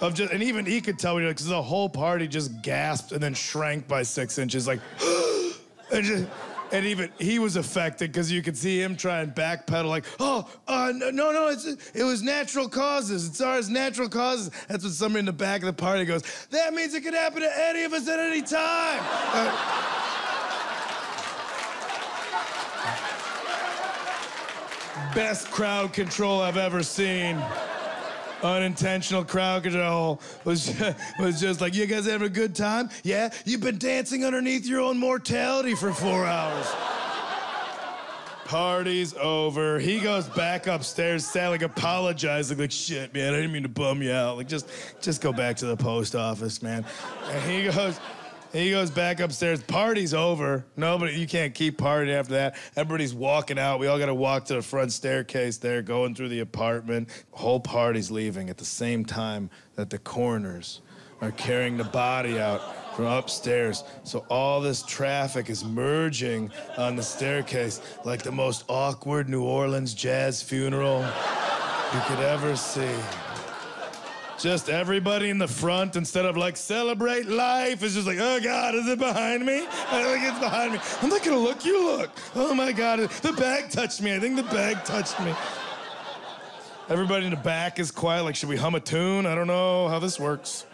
Of just, and even he could tell me because the whole party just gasped and then shrank by six inches, like, and just. And even he was affected because you could see him try and backpedal, like, oh, uh, no, no, it's, it was natural causes. It's ours, natural causes. That's what somebody in the back of the party goes, that means it could happen to any of us at any time. Uh, best crowd control I've ever seen unintentional crowd control was just, was just like, you guys having a good time? Yeah? You've been dancing underneath your own mortality for four hours. Party's over. He goes back upstairs, sad, like apologizing, like shit, man. I didn't mean to bum you out. Like just, just go back to the post office, man. And he goes, he goes back upstairs. Party's over. Nobody, you can't keep partying after that. Everybody's walking out. We all got to walk to the front staircase there, going through the apartment. Whole party's leaving at the same time that the coroners are carrying the body out from upstairs. So all this traffic is merging on the staircase like the most awkward New Orleans jazz funeral you could ever see. Just everybody in the front, instead of like celebrate life, is just like, oh God, is it behind me? I think it's behind me. I'm not gonna look, you look. Oh my God, the bag touched me. I think the bag touched me. Everybody in the back is quiet, like, should we hum a tune? I don't know how this works.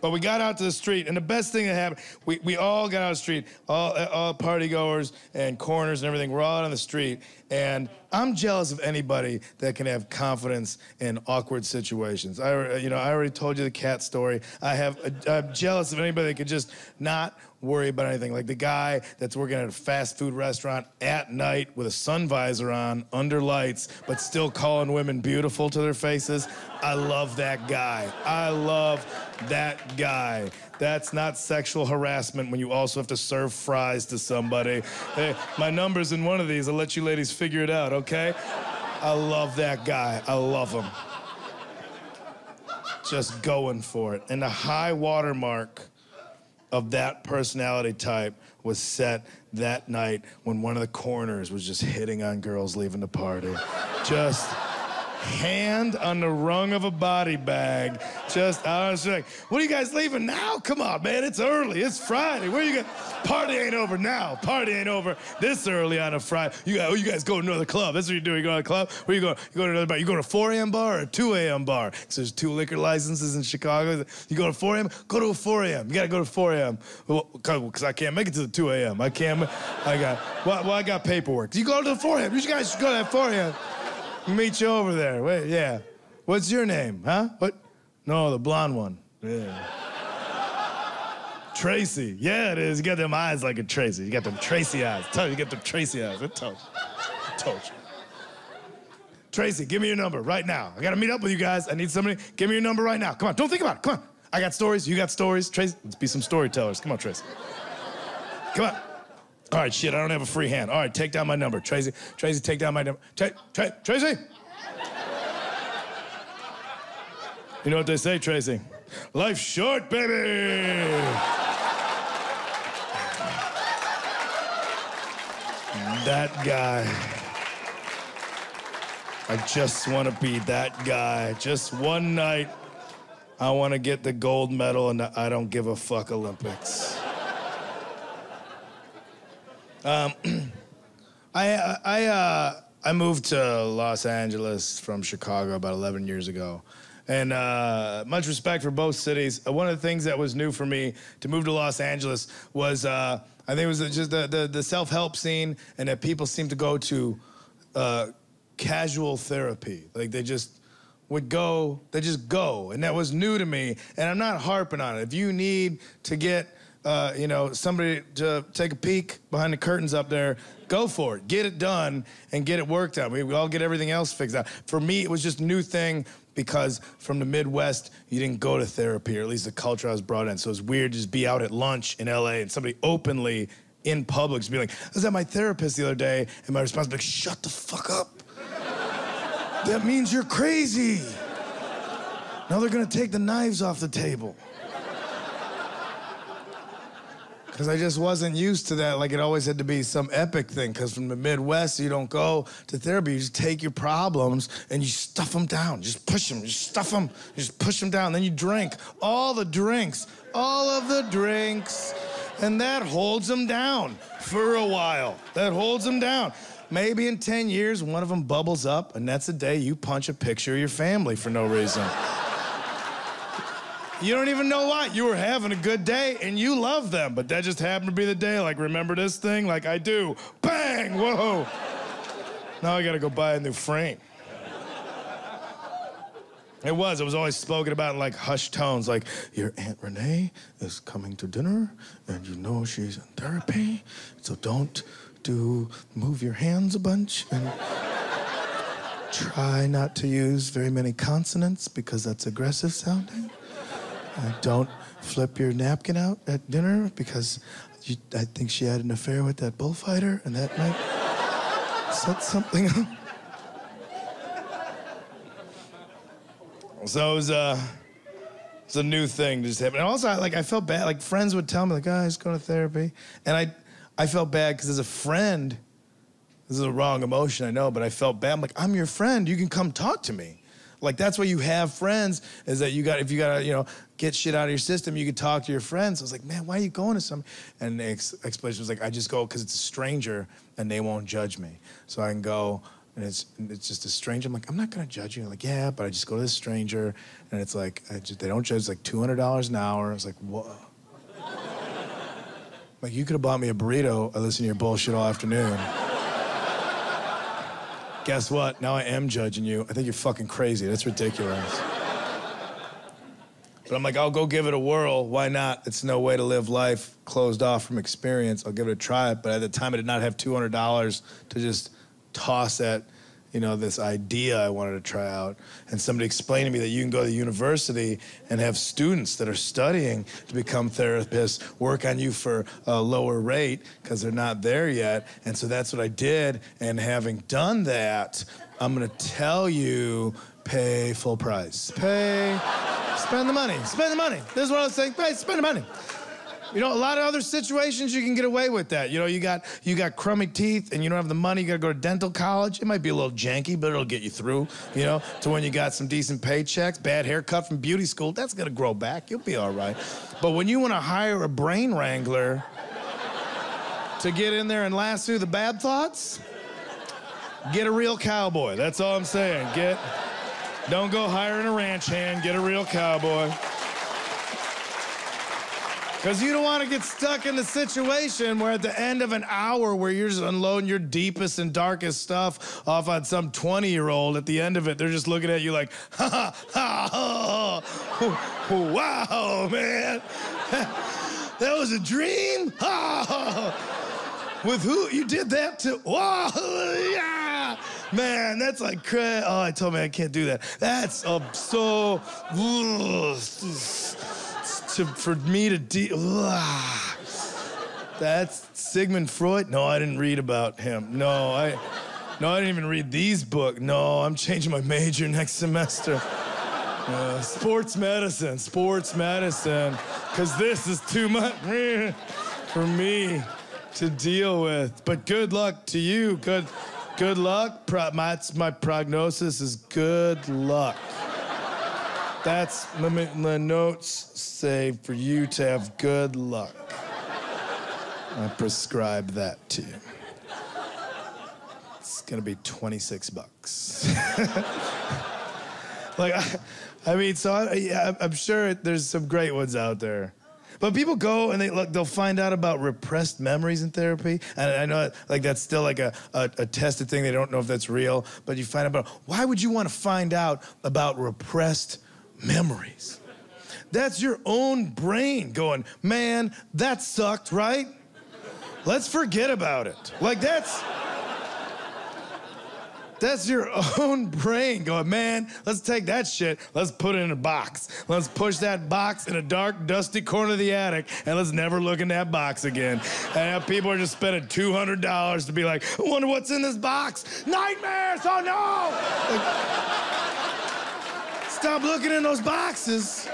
But we got out to the street, and the best thing that happened, we, we all got out of the street, all, all party goers and coroners and everything, we're all out on the street. And I'm jealous of anybody that can have confidence in awkward situations. I, uh, you know, I already told you the cat story. I have, uh, I'm jealous of anybody that could just not worry about anything. Like the guy that's working at a fast food restaurant at night with a sun visor on, under lights, but still calling women beautiful to their faces. I love that guy. I love that guy. That's not sexual harassment when you also have to serve fries to somebody. Hey, my number's in one of these. I'll let you ladies figure it out, okay? I love that guy. I love him. Just going for it. And the high watermark of that personality type was set that night when one of the coroners was just hitting on girls leaving the party. just hand on the rung of a body bag. Just, I was like, what are you guys leaving now? Come on, man, it's early. It's Friday. Where you going? Party ain't over now. Party ain't over this early on a Friday. You, oh, you guys go to another club. That's what you're doing. You go to a club? Where you going? You go to another bar. You go to a 4 a.m. bar or a 2 a.m. bar? So there's two liquor licenses in Chicago. You go to 4 a.m., go to a 4 a.m. You gotta go to 4 a.m. Because I can't make it to the 2 a.m. I can't, I got, well, well, I got paperwork. You go to the 4 a.m. You guys go to that 4 a.m. Meet you over there. Wait, yeah. What's your name, huh? What? No, the blonde one. Yeah. Tracy. Yeah, it is. You got them eyes like a Tracy. You got them Tracy eyes. Tell you, you got them Tracy eyes. I told you. I told you. Tracy, give me your number right now. I gotta meet up with you guys. I need somebody. Give me your number right now. Come on, don't think about it. Come on. I got stories. You got stories. Tracy, let's be some storytellers. Come on, Tracy. Come on. All right, shit, I don't have a free hand. All right, take down my number. Tracy, Tracy, take down my number. Tra- Tra- Tracy? You know what they say, Tracy? Life's short, baby! that guy. I just want to be that guy. Just one night, I want to get the gold medal the I don't give a fuck Olympics. Um, I I uh, I moved to Los Angeles from Chicago about 11 years ago, and uh, much respect for both cities. Uh, one of the things that was new for me to move to Los Angeles was uh, I think it was just the the, the self help scene, and that people seem to go to uh, casual therapy, like they just would go, they just go, and that was new to me. And I'm not harping on it. If you need to get uh, you know, somebody to take a peek behind the curtains up there, go for it. Get it done and get it worked out. We, we all get everything else fixed out. For me, it was just a new thing because from the Midwest, you didn't go to therapy, or at least the culture I was brought in. So it was weird to just be out at lunch in LA and somebody openly in public just be like, I was at my therapist the other day, and my response was like, shut the fuck up. that means you're crazy. Now they're gonna take the knives off the table because I just wasn't used to that. Like it always had to be some epic thing. Because from the Midwest, you don't go to therapy. You just take your problems and you stuff them down. Just push them. Just stuff them. Just push them down. Then you drink all the drinks, all of the drinks, and that holds them down for a while. That holds them down. Maybe in 10 years, one of them bubbles up, and that's the day you punch a picture of your family for no reason. You don't even know why. You were having a good day and you love them, but that just happened to be the day. Like, remember this thing? Like, I do. Bang! Whoa! Now I gotta go buy a new frame. It was. It was always spoken about in like hushed tones, like, Your Aunt Renee is coming to dinner and you know she's in therapy, so don't do move your hands a bunch and try not to use very many consonants because that's aggressive sounding. Don't flip your napkin out at dinner because you, I think she had an affair with that bullfighter, and that might set something up. So it was, uh, it's a new thing to just happen. And also, like, I felt bad. Like, friends would tell me, like, oh, go to therapy. And I, I felt bad because as a friend, this is a wrong emotion, I know, but I felt bad. I'm like, I'm your friend. You can come talk to me. Like that's why you have friends is that you got if you got to you know get shit out of your system, you could talk to your friends. I was like, man, why are you going to some? And the ex- explanation was like, I just go because it's a stranger and they won't judge me, so I can go. And it's it's just a stranger. I'm like, I'm not gonna judge you. I'm like, yeah, but I just go to this stranger, and it's like just, they don't judge. It's like two hundred dollars an hour. It's like, whoa. like you could have bought me a burrito. I listen to your bullshit all afternoon. Guess what? Now I am judging you. I think you're fucking crazy. That's ridiculous. But I'm like, I'll go give it a whirl. Why not? It's no way to live life closed off from experience. I'll give it a try. But at the time, I did not have $200 to just toss at you know, this idea I wanted to try out. And somebody explained to me that you can go to the university and have students that are studying to become therapists work on you for a lower rate because they're not there yet. And so that's what I did. And having done that, I'm gonna tell you pay full price. Pay, spend the money, spend the money. This is what I was saying, pay, spend the money. You know, a lot of other situations you can get away with that. You know, you got you got crummy teeth and you don't have the money, you gotta go to dental college. It might be a little janky, but it'll get you through, you know, to when you got some decent paychecks, bad haircut from beauty school, that's gonna grow back. You'll be all right. But when you wanna hire a brain wrangler to get in there and lasso the bad thoughts, get a real cowboy. That's all I'm saying. Get don't go hiring a ranch hand, get a real cowboy. Because you don't want to get stuck in the situation where at the end of an hour where you're just unloading your deepest and darkest stuff off on some 20 year old, at the end of it, they're just looking at you like, ha ha ha, ha wow, man. that was a dream? With who? You did that to? Wow, yeah. Man, that's like crazy. Oh, I told me I can't do that. That's uh, so to, for me to deal. That's Sigmund Freud. No, I didn't read about him. No, I, no, I didn't even read these books. No, I'm changing my major next semester. Uh, sports medicine, sports medicine, because this is too much for me to deal with. But good luck to you. Good, good luck. Pro- my, my prognosis is good luck. That's the notes say for you to have good luck. I prescribe that to you. It's gonna be 26 bucks. like, I, I, mean, so I, yeah, I'm sure there's some great ones out there. But people go and they look, they'll find out about repressed memories in therapy. And I know like that's still like a, a, a tested thing. They don't know if that's real. But you find out about why would you want to find out about repressed memories. That's your own brain going, man, that sucked, right? Let's forget about it. Like that's that's your own brain going, man, let's take that shit, let's put it in a box. Let's push that box in a dark, dusty corner of the attic, and let's never look in that box again. And people are just spending $200 to be like, I wonder what's in this box. Nightmares, oh no! Like, Stop looking in those boxes.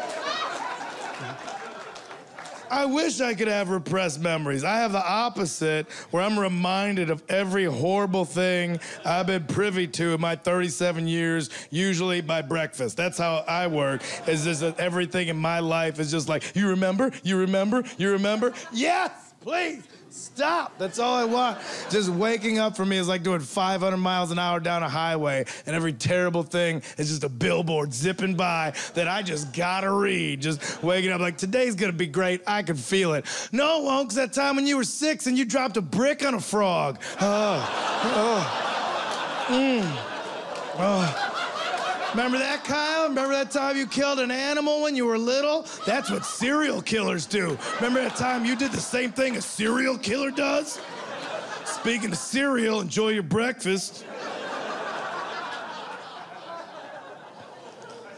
I wish I could have repressed memories. I have the opposite, where I'm reminded of every horrible thing I've been privy to in my 37 years, usually by breakfast. That's how I work, is just that everything in my life is just like, you remember, you remember, you remember? Yes, please. Stop. That's all I want. Just waking up for me is like doing 500 miles an hour down a highway, and every terrible thing is just a billboard zipping by that I just gotta read. Just waking up like, today's gonna be great. I can feel it. No, won't, because that time when you were six and you dropped a brick on a frog. Oh, oh, mm, oh. Remember that, Kyle? Remember that time you killed an animal when you were little? That's what serial killers do. Remember that time you did the same thing a serial killer does? Speaking of cereal, enjoy your breakfast.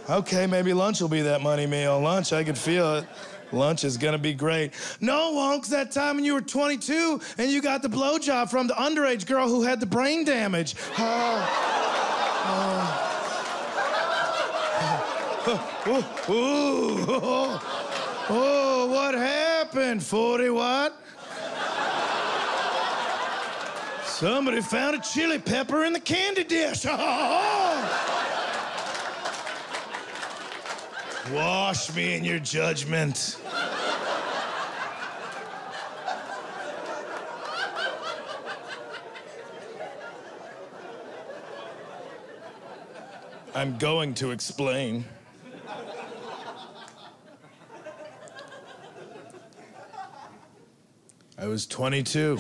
Okay, maybe lunch will be that money meal. Lunch, I can feel it. Lunch is gonna be great. No, Wonks, that time when you were 22 and you got the blowjob from the underage girl who had the brain damage. Oh. oh oh, oh, oh, what happened, 40 what? Somebody found a chili pepper in the candy dish. Wash me in your judgment. I'm going to explain. I was 22.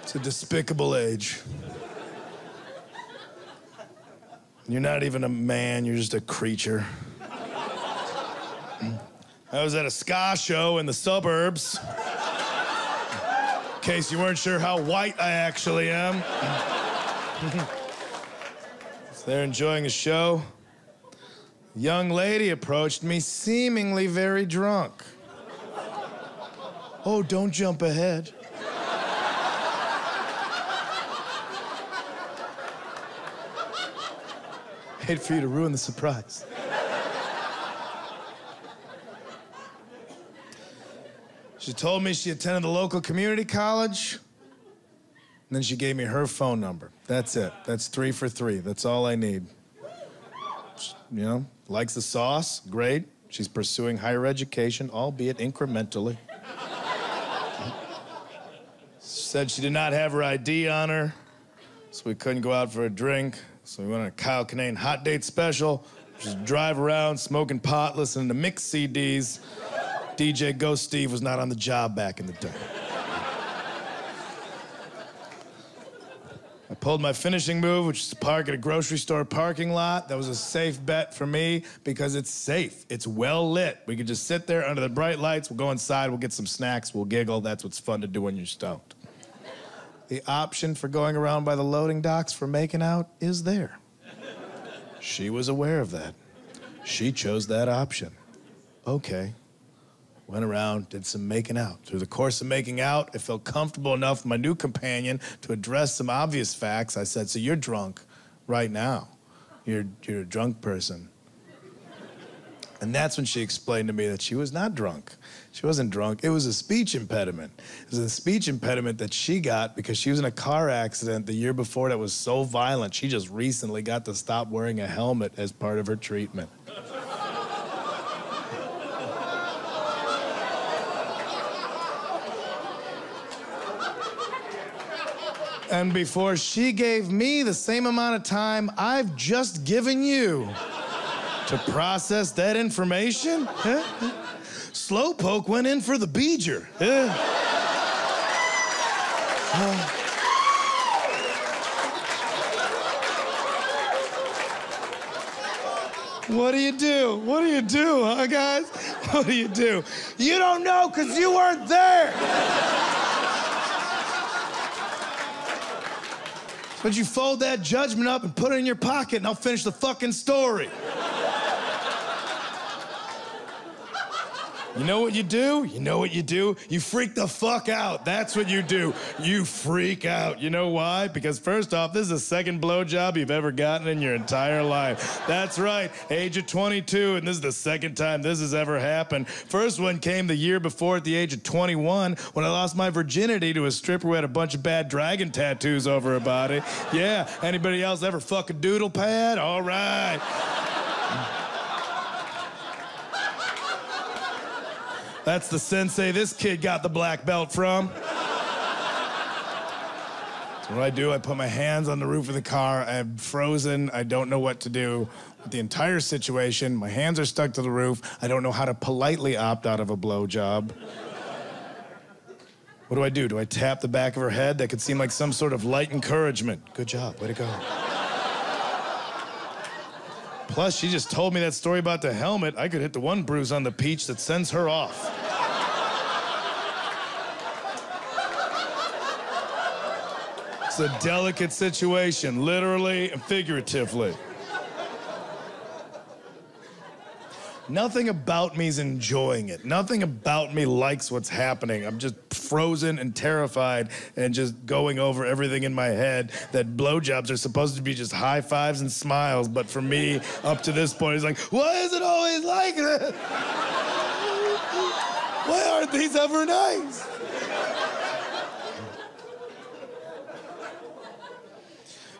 It's a despicable age. You're not even a man, you're just a creature. I was at a ska show in the suburbs. In case you weren't sure how white I actually am. so they're enjoying a show young lady approached me, seemingly very drunk. oh, don't jump ahead. Hate for you to ruin the surprise. She told me she attended the local community college. And then she gave me her phone number. That's it. That's three for three. That's all I need. You know, likes the sauce. Great. She's pursuing higher education, albeit incrementally. Said she did not have her ID on her, so we couldn't go out for a drink. So we went on a Kyle Kinane hot date special. Just drive around smoking pot, listening to mixed CDs. DJ Ghost Steve was not on the job back in the day. I pulled my finishing move, which is to park at a grocery store parking lot. That was a safe bet for me because it's safe. It's well lit. We can just sit there under the bright lights. We'll go inside, we'll get some snacks, we'll giggle. That's what's fun to do when you're stoned. The option for going around by the loading docks for making out is there. She was aware of that. She chose that option. Okay. Went around, did some making out. Through the course of making out, I felt comfortable enough with my new companion to address some obvious facts. I said, So you're drunk right now. You're, you're a drunk person. And that's when she explained to me that she was not drunk. She wasn't drunk. It was a speech impediment. It was a speech impediment that she got because she was in a car accident the year before that was so violent. She just recently got to stop wearing a helmet as part of her treatment. And before she gave me the same amount of time I've just given you to process that information, huh? Slowpoke went in for the beeger. Huh? What do you do? What do you do, huh, guys? What do you do? You don't know because you weren't there. But you fold that judgment up and put it in your pocket, and I'll finish the fucking story. You know what you do? You know what you do? You freak the fuck out. That's what you do. You freak out. You know why? Because first off, this is the second blowjob you've ever gotten in your entire life. That's right, age of 22, and this is the second time this has ever happened. First one came the year before at the age of 21 when I lost my virginity to a stripper who had a bunch of bad dragon tattoos over her body. Yeah, anybody else ever fuck a doodle pad? All right. That's the sensei this kid got the black belt from. So what do I do, I put my hands on the roof of the car. I'm frozen. I don't know what to do with the entire situation. My hands are stuck to the roof. I don't know how to politely opt out of a blowjob. What do I do? Do I tap the back of her head? That could seem like some sort of light encouragement. Good job. Way to go. Plus, she just told me that story about the helmet. I could hit the one bruise on the peach that sends her off. It's a delicate situation, literally and figuratively. Nothing about me is enjoying it. Nothing about me likes what's happening. I'm just frozen and terrified and just going over everything in my head that blowjobs are supposed to be just high fives and smiles. But for me, up to this point, it's like, why is it always like this? Why aren't these ever nice?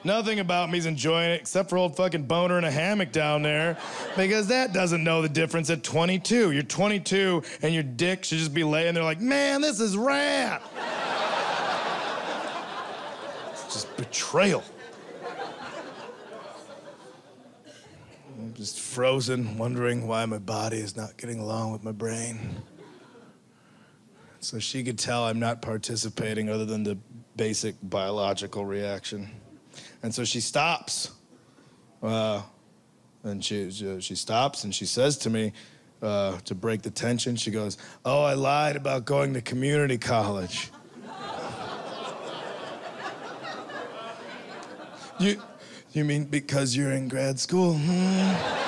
Nothing about me is enjoying it except for old fucking boner in a hammock down there because that doesn't know the difference at 22. You're 22 and your dick should just be laying there like, man, this is rad. it's just betrayal. I'm just frozen, wondering why my body is not getting along with my brain. So she could tell I'm not participating other than the basic biological reaction. And so she stops. Uh, and she, she stops and she says to me, uh, to break the tension, she goes, Oh, I lied about going to community college. you, you mean because you're in grad school? Hmm?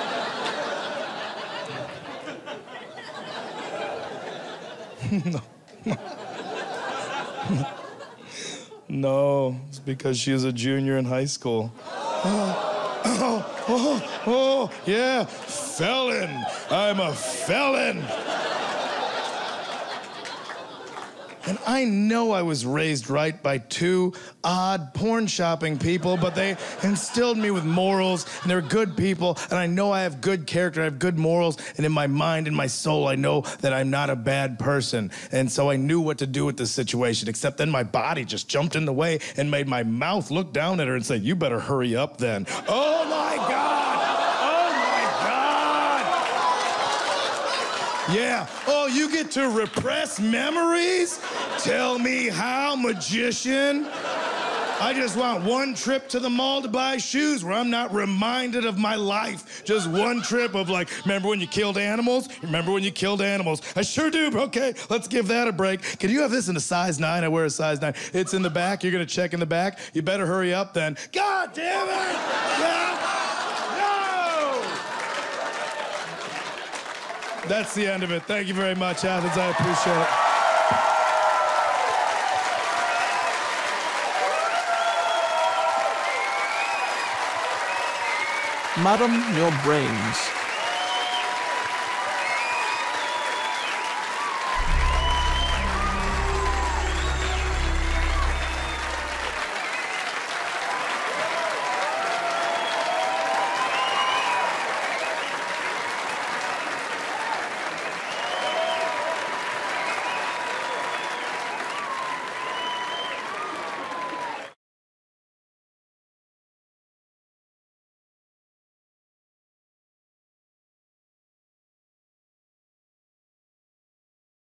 no. No, it's because she was a junior in high school. Oh, oh, oh, oh, yeah, felon. I'm a felon. And I know I was raised right by two odd porn shopping people, but they instilled me with morals, and they're good people, and I know I have good character, I have good morals, and in my mind and my soul, I know that I'm not a bad person. And so I knew what to do with this situation, except then my body just jumped in the way and made my mouth look down at her and say, You better hurry up then. Oh my God! Oh my God! Yeah. Oh, you get to repress memories? Tell me how, magician. I just want one trip to the mall to buy shoes where I'm not reminded of my life. Just one trip of like, remember when you killed animals? Remember when you killed animals? I sure do. Okay, let's give that a break. Can you have this in a size nine? I wear a size nine. It's in the back. You're gonna check in the back. You better hurry up then. God damn it! Yeah. That's the end of it. Thank you very much, Athens. I appreciate it. Madam, your brains.